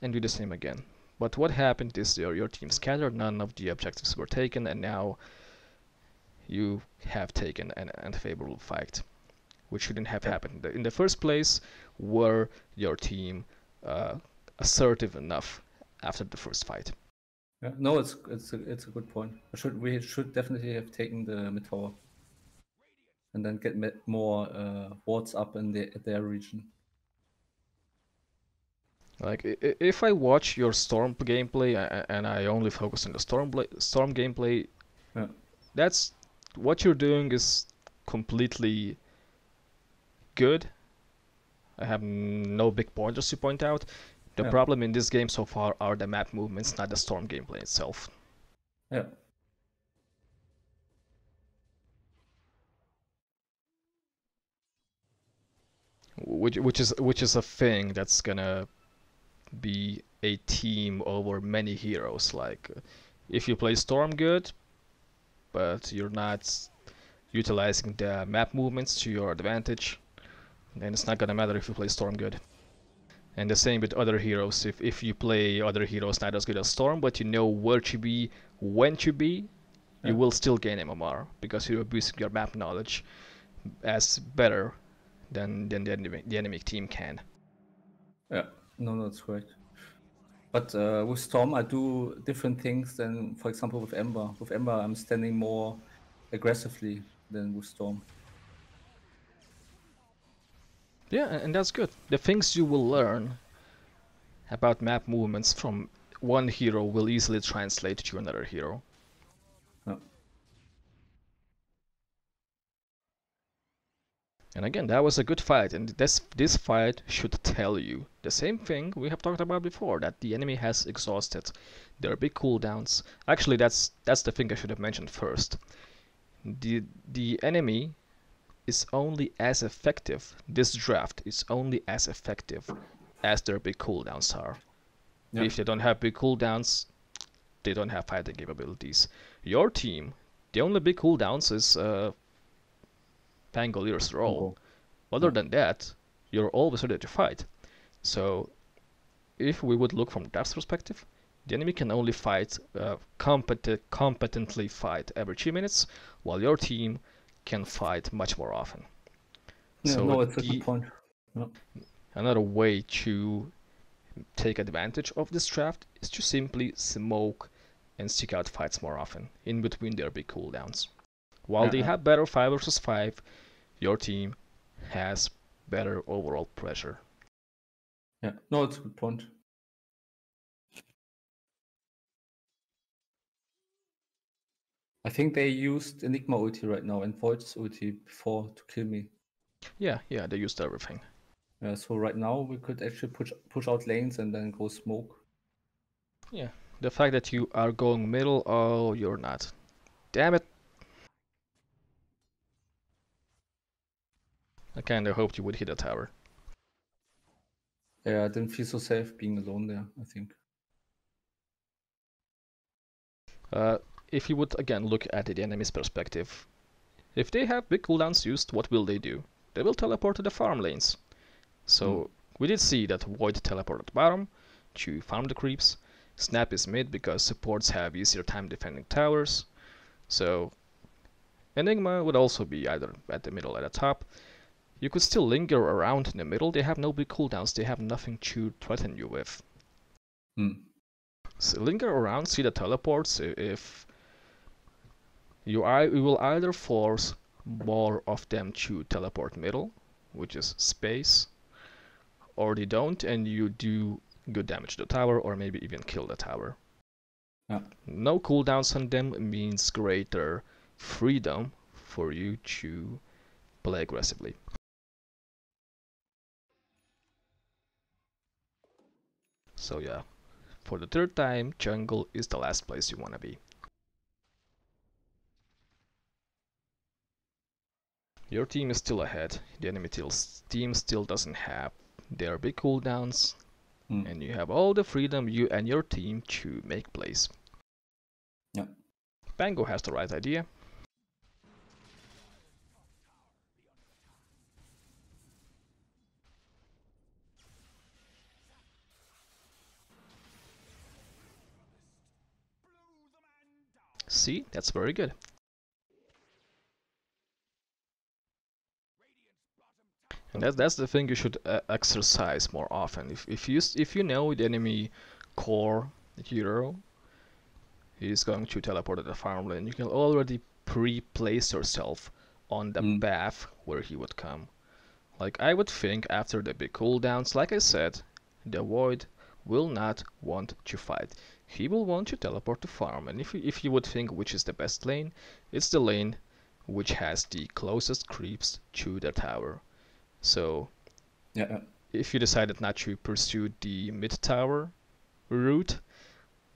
and do the same again. But what happened is your your team scattered, none of the objectives were taken, and now you have taken an unfavorable fight, which shouldn't have happened. In the first place, were your team uh, assertive enough after the first fight? Yeah, no, it's it's a, it's a good point. I should we should definitely have taken the mid tower, and then get more uh, wards up in the their region. Like if I watch your storm gameplay and I only focus on the storm bla- storm gameplay, Yeah. that's what you're doing is completely good. I have no big pointers to point out. The Yeah. problem in this game so far are the map movements, not the storm gameplay itself. Yeah. which which is which is a thing that's gonna be a team over many heroes. Like if you play Storm good, but you're not utilizing the map movements to your advantage, then it's not gonna matter if you play Storm good. And the same with other heroes. If if you play other heroes not as good as Storm, but you know where to be, when to be, you will still gain MMR because you're boosting your map knowledge as better than than the enemy, the enemy team can. Yeah, no, no, that's correct. But uh, with Storm, I do different things than, for example, with Ember. With Ember, I'm standing more aggressively than with Storm. Yeah, and that's good. The things you will learn about map movements from one hero will easily translate to another hero. Yeah. And again, that was a good fight, and this this fight should tell you the same thing we have talked about before that the enemy has exhausted their big cooldowns. Actually, that's that's the thing I should have mentioned first. The the enemy is only as effective. This draft is only as effective as their big cooldowns are. Yeah. If they don't have big cooldowns, they don't have fighting capabilities. Your team, the only big cooldowns is uh, Pangolier's roll. Other than that, you're always ready to fight. So, if we would look from that perspective, the enemy can only fight, uh, compet- competently fight every two minutes, while your team can fight much more often. Yeah, So no, it's a good point. Another way to take advantage of this draft is to simply smoke and stick out fights more often in between their big cooldowns. While they uh-huh. have better 5 versus 5, your team has better overall pressure. Yeah, no, it's a good point. I think they used Enigma ulti right now and Void's ulti before to kill me. Yeah, yeah, they used everything. Yeah, so right now we could actually push push out lanes and then go smoke. Yeah, the fact that you are going middle, oh, you're not. Damn it. I kinda hoped you would hit a tower. Yeah, I didn't feel so safe being alone there, I think. Uh, if you would again look at the enemy's perspective, if they have big cooldowns used, what will they do? They will teleport to the farm lanes. So we did see that Void teleported to bottom to farm the creeps. Snap is mid because supports have easier time defending towers. So Enigma would also be either at the middle or at the top. You could still linger around in the middle. They have no big cooldowns. They have nothing to threaten you with. Hmm. So linger around, see the teleports. If you I you will either force more of them to teleport middle, which is space, or they don't, and you do good damage to the tower, or maybe even kill the tower. Yeah. No cooldowns on them means greater freedom for you to play aggressively. So yeah, for the third time, jungle is the last place you want to be. Your team is still ahead. The enemy team still doesn't have their big cooldowns, Hmm. and you have all the freedom you and your team to make plays. Yeah. Pango has the right idea. See, that's very good. And that's that's the thing you should uh, exercise more often. If if you if you know the enemy core hero is going to teleport to the farmland, you can already pre-place yourself on the Mm. path where he would come. Like I would think after the big cooldowns, like I said, the void will not want to fight. He will want to teleport to farm, and if you, if you would think which is the best lane, it's the lane which has the closest creeps to the tower. So Yeah, if you decided not to pursue the mid tower route,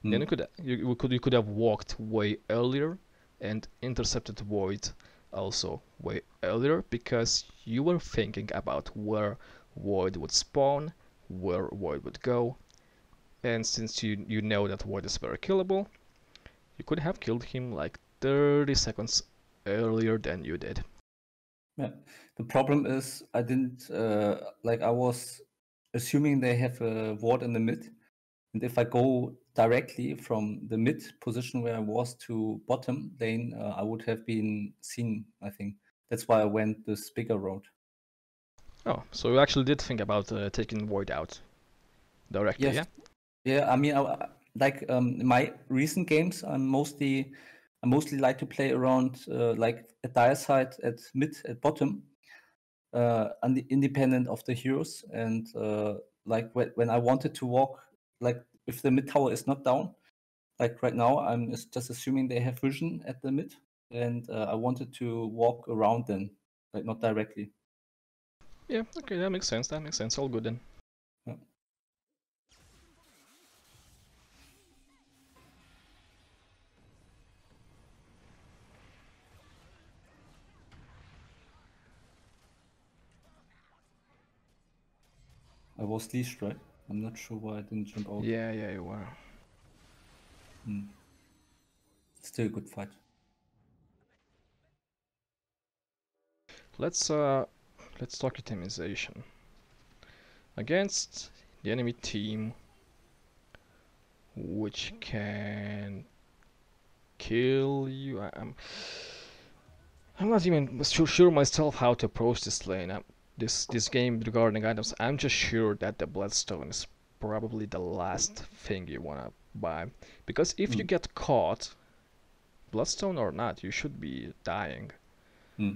then you Mm. could you could you could have walked way earlier and intercepted Void also way earlier because you were thinking about where Void would spawn, where Void would go, and since you you know that Void is very killable, you could have killed him like 30 seconds earlier than you did. Yeah. The problem is I didn't uh, like I was assuming they have a ward in the mid, and if I go directly from the mid position where I was to bottom lane, uh, I would have been seen. I think that's why I went this bigger road. Oh, so you actually did think about uh, taking Void out directly, Yes. yeah? Yeah, I mean, I, I- like um, my recent games, I'm mostly I mostly like to play around uh, like at dire side, at mid, at bottom, uh, and independent of the heroes. And uh, like when, I wanted to walk, like if the mid tower is not down, like right now, I'm just just assuming they have vision at the mid, and uh, I wanted to walk around them, like not directly. Yeah, okay, that makes sense. That makes sense. All good then. Was leashed, right? I'm not sure why I didn't jump out. Yeah, yeah, you were. Hmm. Still a good fight. Let's uh let's talk itemization. Against the enemy team which can kill you. I, I'm I'm not even su- sure myself how to approach this lane. i this this game regarding items. I'm just sure that the bloodstone is probably the last thing you wanna buy because if you Mm. get caught, bloodstone or not, you should be dying. Hmm.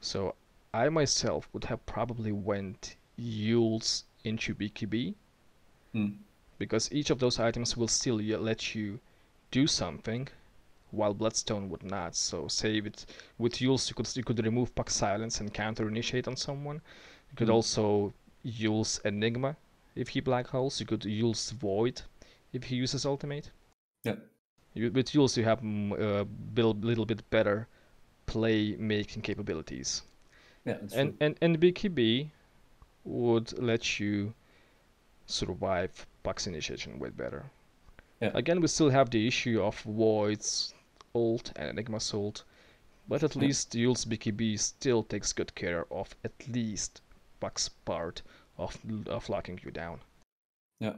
So I myself would have probably went Euls into BKB Hmm. because each of those items will still let you do something while Bloodstone would not. So say with with Euls you could you could remove Puck Silence and counter initiate on someone. You could Mm. also use Enigma if he black holes. You could use Void if he uses ultimate. Yeah. You, with Euls you have mm, uh, build little bit better play making capabilities Yeah, and and and BKB would let you survive Puck's initiation way better. Yeah. Again, we still have the issue of Void's ult and Enigma's ult, but at Yeah. least Eul's BKB still takes good care of at least Puck's part of of locking you down. Yeah.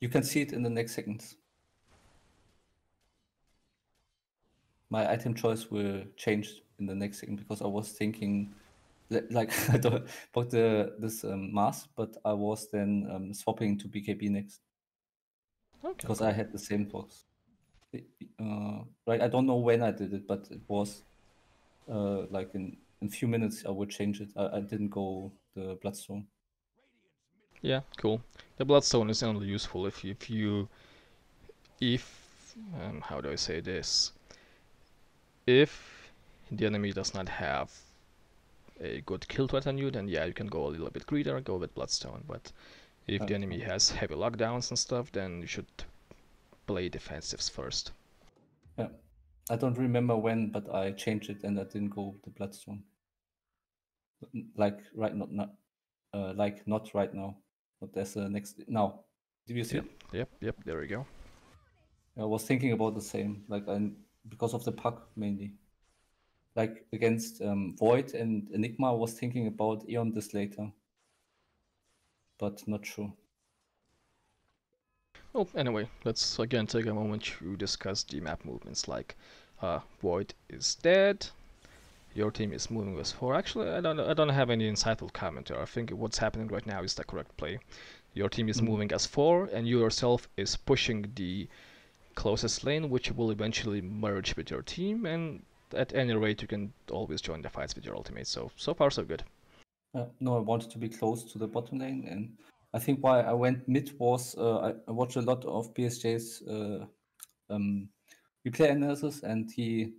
You can see it in the next seconds. My item choice will change in the next second because I was thinking, like <laughs> I don't bought the this um, mask, but I was then um, swapping to BKB next Okay. because I had the same box. I- Uh, right, I don't know when I did it, but it was uh, like in in few minutes I would change it. I, I didn't go the Bloodstone. Yeah, cool. The bloodstone is only useful if you, if you if um, how do I say this? If the enemy does not have a good kill threat on you, then yeah, you can go a little bit greedier, go with bloodstone. But if the enemy has heavy lockdowns and stuff, then you should play defensives first. Yeah. I don't remember when, but I changed it and I didn't go the Bloodstone. Like right not not uh, like not right now. But there's a next now. Did you see Yep, it? yep, yep. There we go. I was thinking about the same. Like I because of the puck mainly. Like against um, Void and Enigma, I was thinking about Aeon Disk later. But not sure. Well, anyway, let's again take a moment to discuss the map movements. Like, uh, Void is dead. Your team is moving with four. Actually, I don't, I don't have any insightful comment here. I think what's happening right now is the correct play. Your team is Mhm. moving as four, and you yourself is pushing the closest lane, which will eventually merge with your team. And at any rate, you can always join the fights with your ultimate. So, so far, so good. Uh, no, I wanted to be close to the bottom lane, and I think why I went mid was uh, I, watched a lot of BSJ's uh, um, replay analysis, and he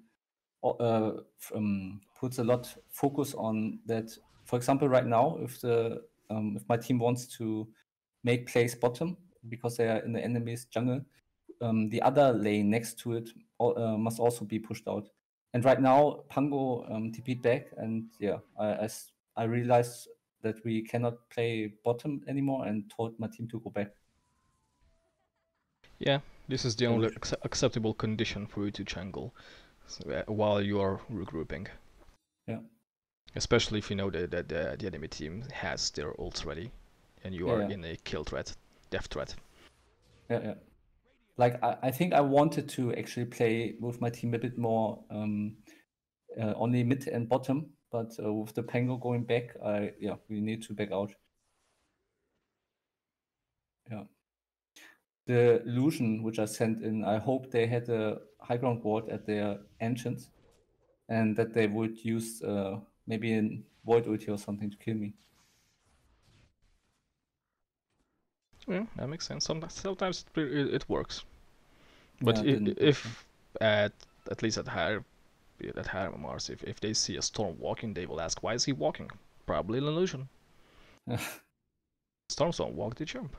uh, um, puts a lot focus on that. For example, right now, if the um, if my team wants to make plays bottom because they are in the enemy's jungle, um, the other lane next to it uh, must also be pushed out. And right now, Pango um, TP'd back, and yeah, I, I, I realized that we cannot play bottom anymore and told my team to go back. Yeah, this is the only acceptable condition for you to jungle so, uh, while you are regrouping. Yeah. Especially if you know that, that uh, the enemy team has their ults ready and you yeah, are yeah. in a kill threat, death threat. Yeah, yeah. Like I, I think I wanted to actually play with my team a bit more um, uh, only mid and bottom, but uh, with the Pango going back, I yeah we need to back out. Yeah the illusion which I sent in, I hope they had a high ground ward at their entrance and that they would use uh, maybe a void ulti or something to kill me. Yeah, that makes sense. Sometimes, sometimes it, it works, but yeah, it, if at at least at higher at higher Mars, if if they see a storm walking, they will ask, "Why is he walking?" Probably an illusion. <laughs> Storms don't walk; they jump.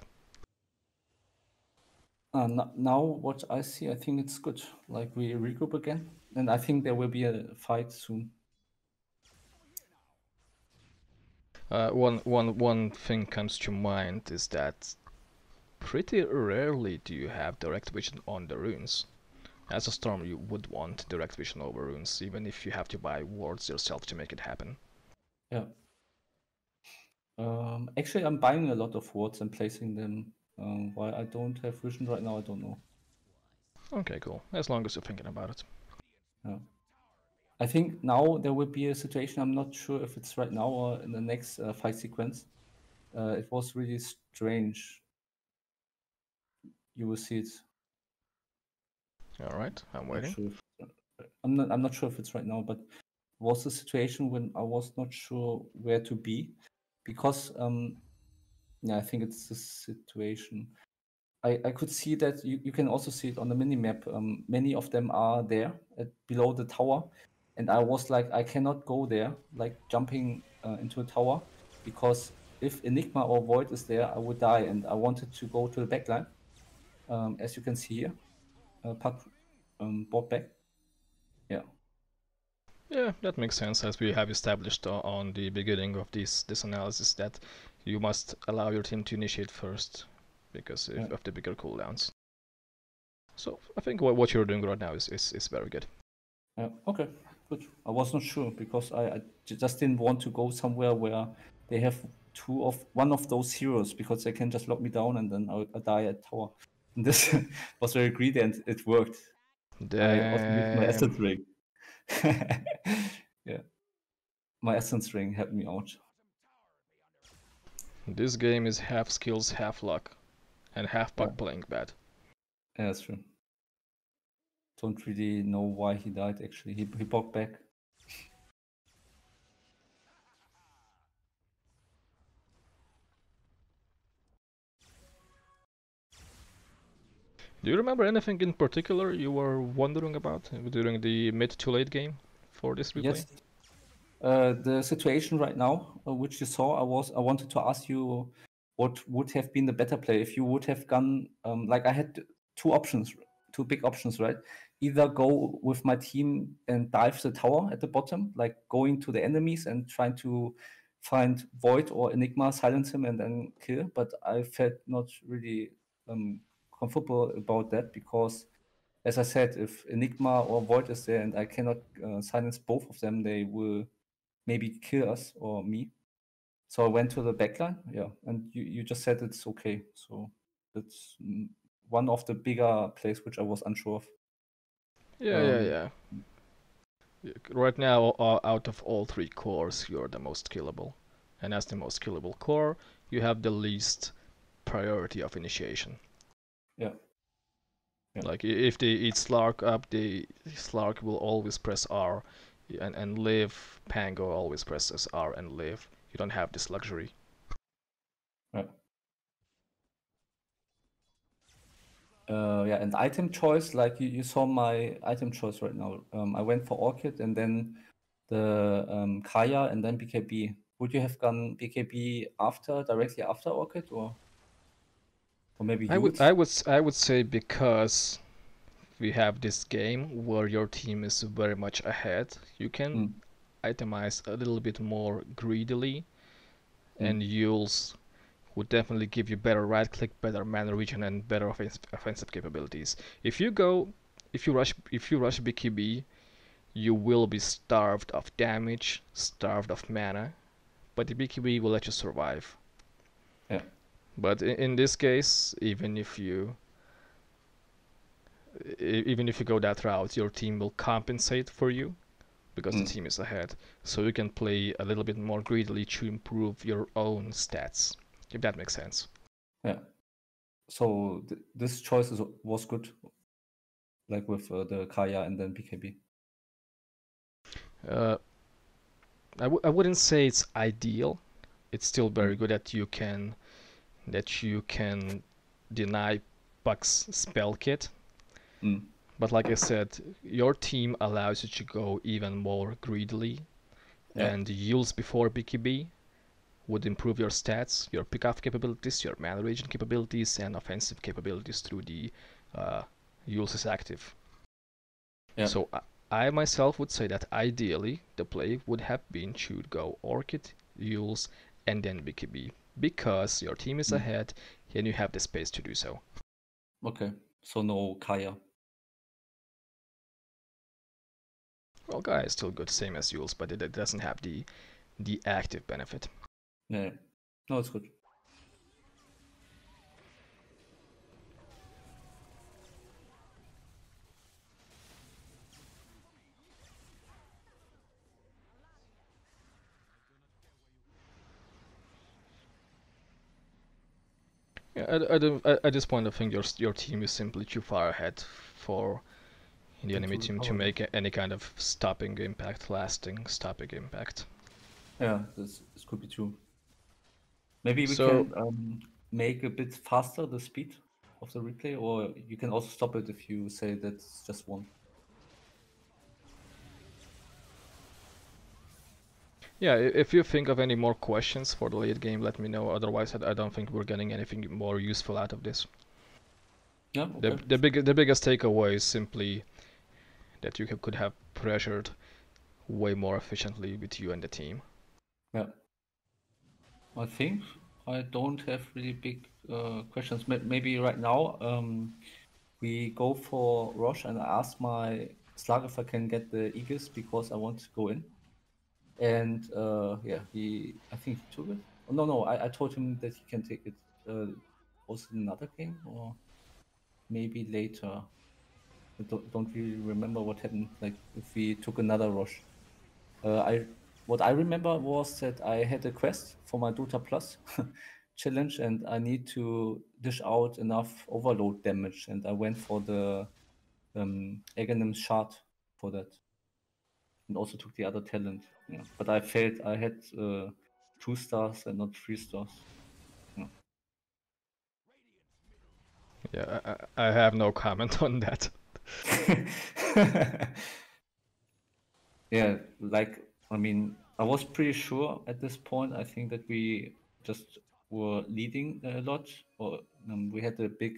Uh, now what I see, I think it's good. Like we regroup again, and I think there will be a fight soon. Uh, one, one, one thing comes to mind is that pretty rarely do you have direct vision on the runes. As a storm, you would want direct vision over runes, even if you have to buy wards yourself to make it happen. Yeah. Um, actually, I'm buying a lot of wards and placing them um, why I don't have vision right now, I don't know. Okay, cool. As long as you're thinking about it. Yeah. I think now there will be a situation, I'm not sure if it's right now or in the next uh, fight sequence. Uh, it was really strange. You will see it. All right, I'm waiting. Not sure if, I'm not. I'm not sure if it's right now, but was a situation when I was not sure where to be, because um, yeah, I think it's the situation. I, I could see that you, you can also see it on the mini map. Um, many of them are there at, below the tower, and I was like, I cannot go there, like jumping uh, into a tower, because if Enigma or Void is there, I would die, and I wanted to go to the backline. Um, as you can see here, uh, Puck um, bought back. Yeah. Yeah, that makes sense, as we have established uh, on the beginning of this this analysis that you must allow your team to initiate first because yeah. of the bigger cooldowns. So I think what you're doing right now is, is, is very good. Yeah, okay, good. I was not sure because I, I just didn't want to go somewhere where they have two of one of those heroes because they can just lock me down and then I'll, I'll die at tower. This <laughs> was very greedy and it worked. Damn. I also used my essence ring. <laughs> yeah, my essence ring helped me out. This game is half skills, half luck, and half Puck yeah. playing bad. Yeah, that's true. Don't really know why he died actually. He, he bugged back. Do you remember anything in particular you were wondering about during the mid to late game for this replay? Yes, uh, the situation right now, uh, which you saw, I was I wanted to ask you what would have been the better play if you would have gone um, like I had two options, two big options, right? Either go with my team and dive the tower at the bottom, like going to the enemies and trying to find Void or Enigma, silence him, and then kill. But I felt not really um, comfortable about that because, as I said, if Enigma or Void is there and I cannot uh, silence both of them, they will maybe kill us or me. So I went to the backline, yeah, and you, you just said it's okay. So that's one of the bigger plays which I was unsure of. Yeah, um, yeah, yeah. Right now, out of all three cores, you're the most killable. And as the most killable core, you have the least priority of initiation. Yeah. yeah. Like if they eat Slark up, the Slark will always press R and, and live, Pango always presses R and live. You don't have this luxury. Right. Uh, yeah, and item choice, like you, you saw my item choice right now. Um, I went for Orchid and then the um, Kaya and then BKB, would you have gone BKB after directly after Orchid or or maybe I would I would I would say because we have this game where your team is very much ahead, you can Mm. itemize a little bit more greedily, Mm. and Euls would definitely give you better right click, better mana regen, and better offensive offensive capabilities. If you go, if you rush, if you rush BKB, you will be starved of damage, starved of mana, but the BKB will let you survive. Yeah. But in, in this case, even if you even if you go that route, your team will compensate for you because Mm. the team is ahead. So you can play a little bit more greedily to improve your own stats, if that makes sense. Yeah. So th- this choice is, was good, like with uh, the Kaya and then BKB Uh, I w- I wouldn't say it's ideal. It's still very good that you can that you can deny Puck's spell kit. Mm. But like I said, your team allows you to go even more greedily, Yeah. and Euls before BKB would improve your stats, your pick-off capabilities, your mana regen capabilities, and offensive capabilities through the uh, Euls is active. Yeah. So I, I myself would say that ideally the play would have been to go Orchid, Euls, and then BKB because your team is Mm. ahead and you have the space to do so. Okay. So no Kaya. Well, Kaya is still good, same as Euls, but it, it doesn't have the the active benefit. Yeah. No, it's good. At, at, this point, I think your your team is simply too far ahead for the enemy team to make any kind of stopping impact, lasting stopping impact. Yeah, this, this could be true. Maybe we So- can um, make a bit faster the speed of the replay, or you can also stop it if you say that's just one. Yeah, if you think of any more questions for the late game, let me know. Otherwise, I, don't think we're getting anything more useful out of this. Yeah. The Okay. the big the biggest takeaway is simply that you could have pressured way more efficiently with you and the team. Yeah. I think I don't have really big uh, questions. Maybe right now um, we go for Rosh and I ask my Slug if I can get the Aegis because I want to go in. And uh, yeah, he I think he took it. No, no, I, I told him that he can take it. Uh, was another game or maybe later? I don't, don't really remember what happened. Like if we took another Rosh, Uh, I what I remember was that I had a quest for my Dota Plus <laughs> challenge, and I need to dish out enough overload damage, and I went for the um, Aghanim shard for that, and also took the other talent. Yeah, but I failed. I had uh, two stars and not three stars. Yeah, I, I I have no comment on that. <laughs> yeah, like I mean, I was pretty sure at this point. I think that we just were leading a lot, or um, we had a big,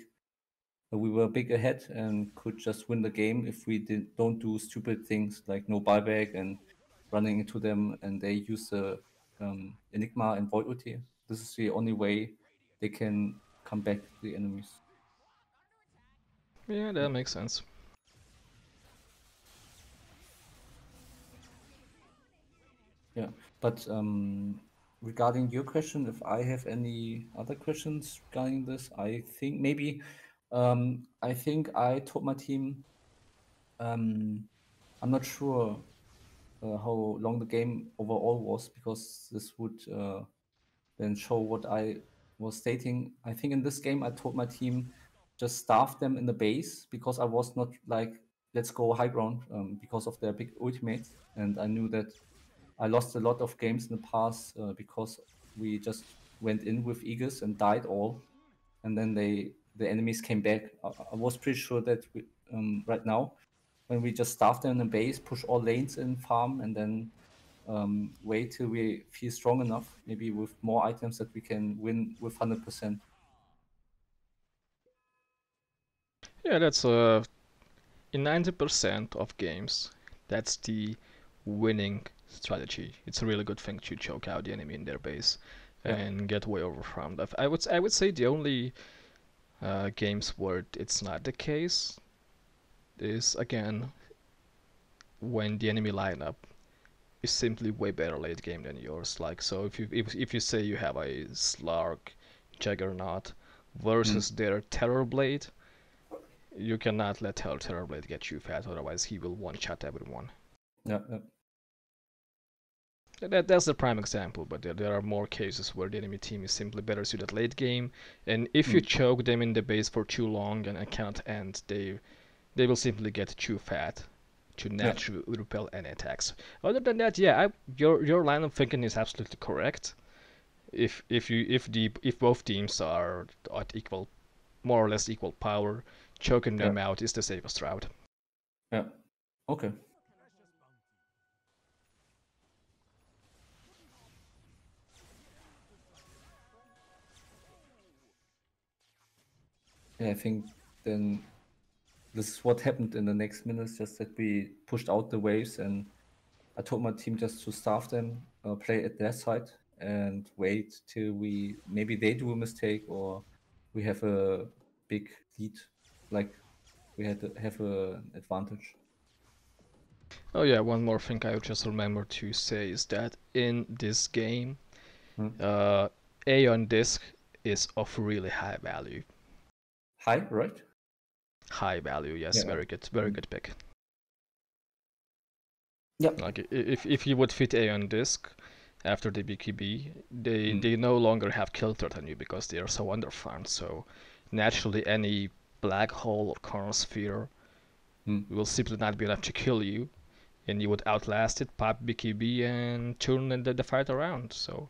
we were big ahead and could just win the game if we did don't do stupid things like no buyback and running into them, and they use the um, Enigma and Void Ulti. This is the only way they can come back to the enemies. Yeah, that makes sense. Yeah, but um, regarding your question, if I have any other questions regarding this, I think maybe um, I think I told my team um, I'm not sure uh, how long the game overall was because this would uh, then show what I was stating. I think in this game I told my team just starve them in the base because I was not like let's go high ground um, because of their big ultimates, and I knew that I lost a lot of games in the past uh, because we just went in with Aegis and died all, and then they the enemies came back. I, I was pretty sure that we, um, right now, when we just starve them in the base, push all lanes in farm, and then um, wait till we feel strong enough, maybe with more items that we can win with hundred percent. Yeah, that's uh, in 90% of games, that's the winning strategy. It's a really good thing to choke out the enemy in their base Yeah. and get way overwhelmed. If- I would I would say the only uh, games where it's not the case is again when the enemy lineup is simply way better late game than yours. Like so, if you if, if you say you have a Slark Juggernaut versus their Terrorblade, you cannot let Terror Terrorblade get you fat, otherwise he will one shot everyone. Yeah, yeah. That, that's the prime example, but there, there are more cases where the enemy team is simply better suited late game, and if you Mm. choke them in the base for too long and cannot end, they they will simply get too fat to naturally repel any attacks. Other than that, yeah, I, your your line of thinking is absolutely correct. If if you if the if both teams are at equal, more or less equal power, choking them out is the safest route. Yeah. Okay. Yeah, I think then this is what happened in the next minutes, just that we pushed out the waves and I told my team just to starve them, uh, play at their side and wait till we maybe they do a mistake or we have a big lead, like we had to have an advantage. Oh yeah, one more thing I just remember to say is that in this game, Hmm. uh, Aeon Disk is of really high value. High, right? High value, yes, Yeah. very good, very Mm. good pick. Yep. Like if if you would fit Aeon Disk after the BKB, they Mm. they no longer have kill threat on you because they are so underfarmed. So naturally, any black hole or Chronosphere Mm. will simply not be enough to kill you, and you would outlast it, pop BKB, and turn the, the fight around. So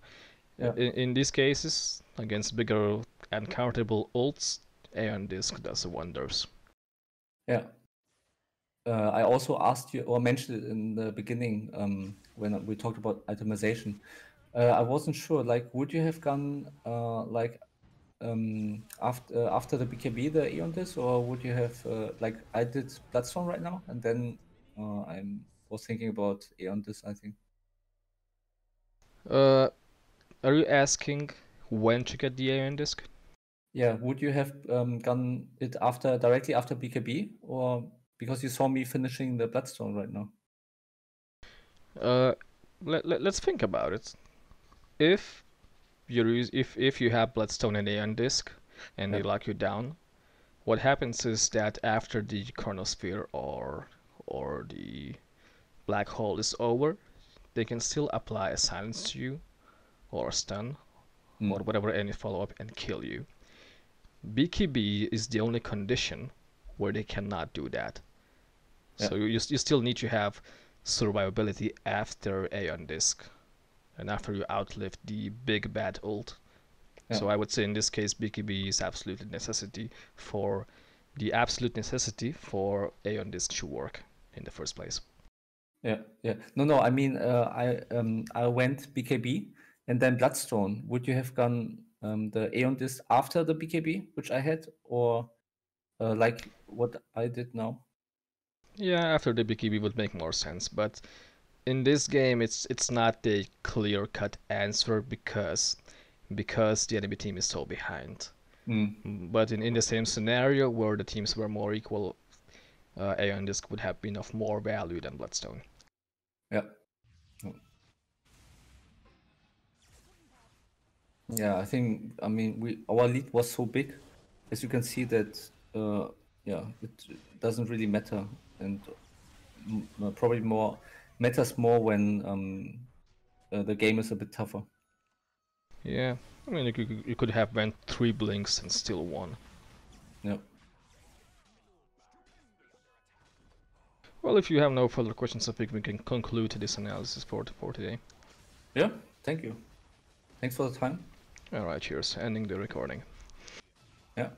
Yeah. in, in these cases, against bigger and countable ults, Aeon Disk does wonders. Yeah. Uh, I also asked you or mentioned it in the beginning um, when we talked about itemization. Uh, I wasn't sure. Like, would you have gone uh, like um, after after the BKB the Aeon Disk, or would you have uh, like I did Bloodstone right now, and then uh, I'm was thinking about Aeon Disk. I think. Uh, are you asking when to get the Aeon Disk? Yeah. Would you have um, gone it after directly after BKB, or because you saw me finishing the Bloodstone right now? Uh, let, let, let's think about it. If you use if if you have Bloodstone and Aeon Disk and they lock you down, what happens is that after the Chronosphere or or the black hole is over, they can still apply a silence to you, or a stun, Mm. or whatever any follow up and kill you. BKB is the only condition where they cannot do that. Yeah. So you you you still need to have survivability after Aeon Disk, and after you outlive the big bad ult. So I would say in this case BKB is absolutely necessity for the absolute necessity for Aeon Disk to work in the first place. Yeah, yeah. No, no. I mean, uh, I um, I went BKB and then Bloodstone. Would you have gone um, the Aeon Disk after the BKB, which I had, or uh, like what I did now? Yeah, after the BKB would make more sense, but in this game it's it's not a clear-cut answer because because the enemy team is so behind. Mm. But in, in the same scenario where the teams were more equal, uh, Aeon Disk would have been of more value than Bloodstone. Yeah. Yeah, I think I mean we our lead was so big, as you can see that uh, yeah it doesn't really matter and mm, uh, probably more matters more when um, uh, the game is a bit tougher. Yeah, I mean you could, you could have went three blinks and still won. Yeah. Well, if you have no further questions, I think we can conclude this analysis for for today. Yeah. Thank you. Thanks for the time. All right, cheers. Ending the recording. Yeah.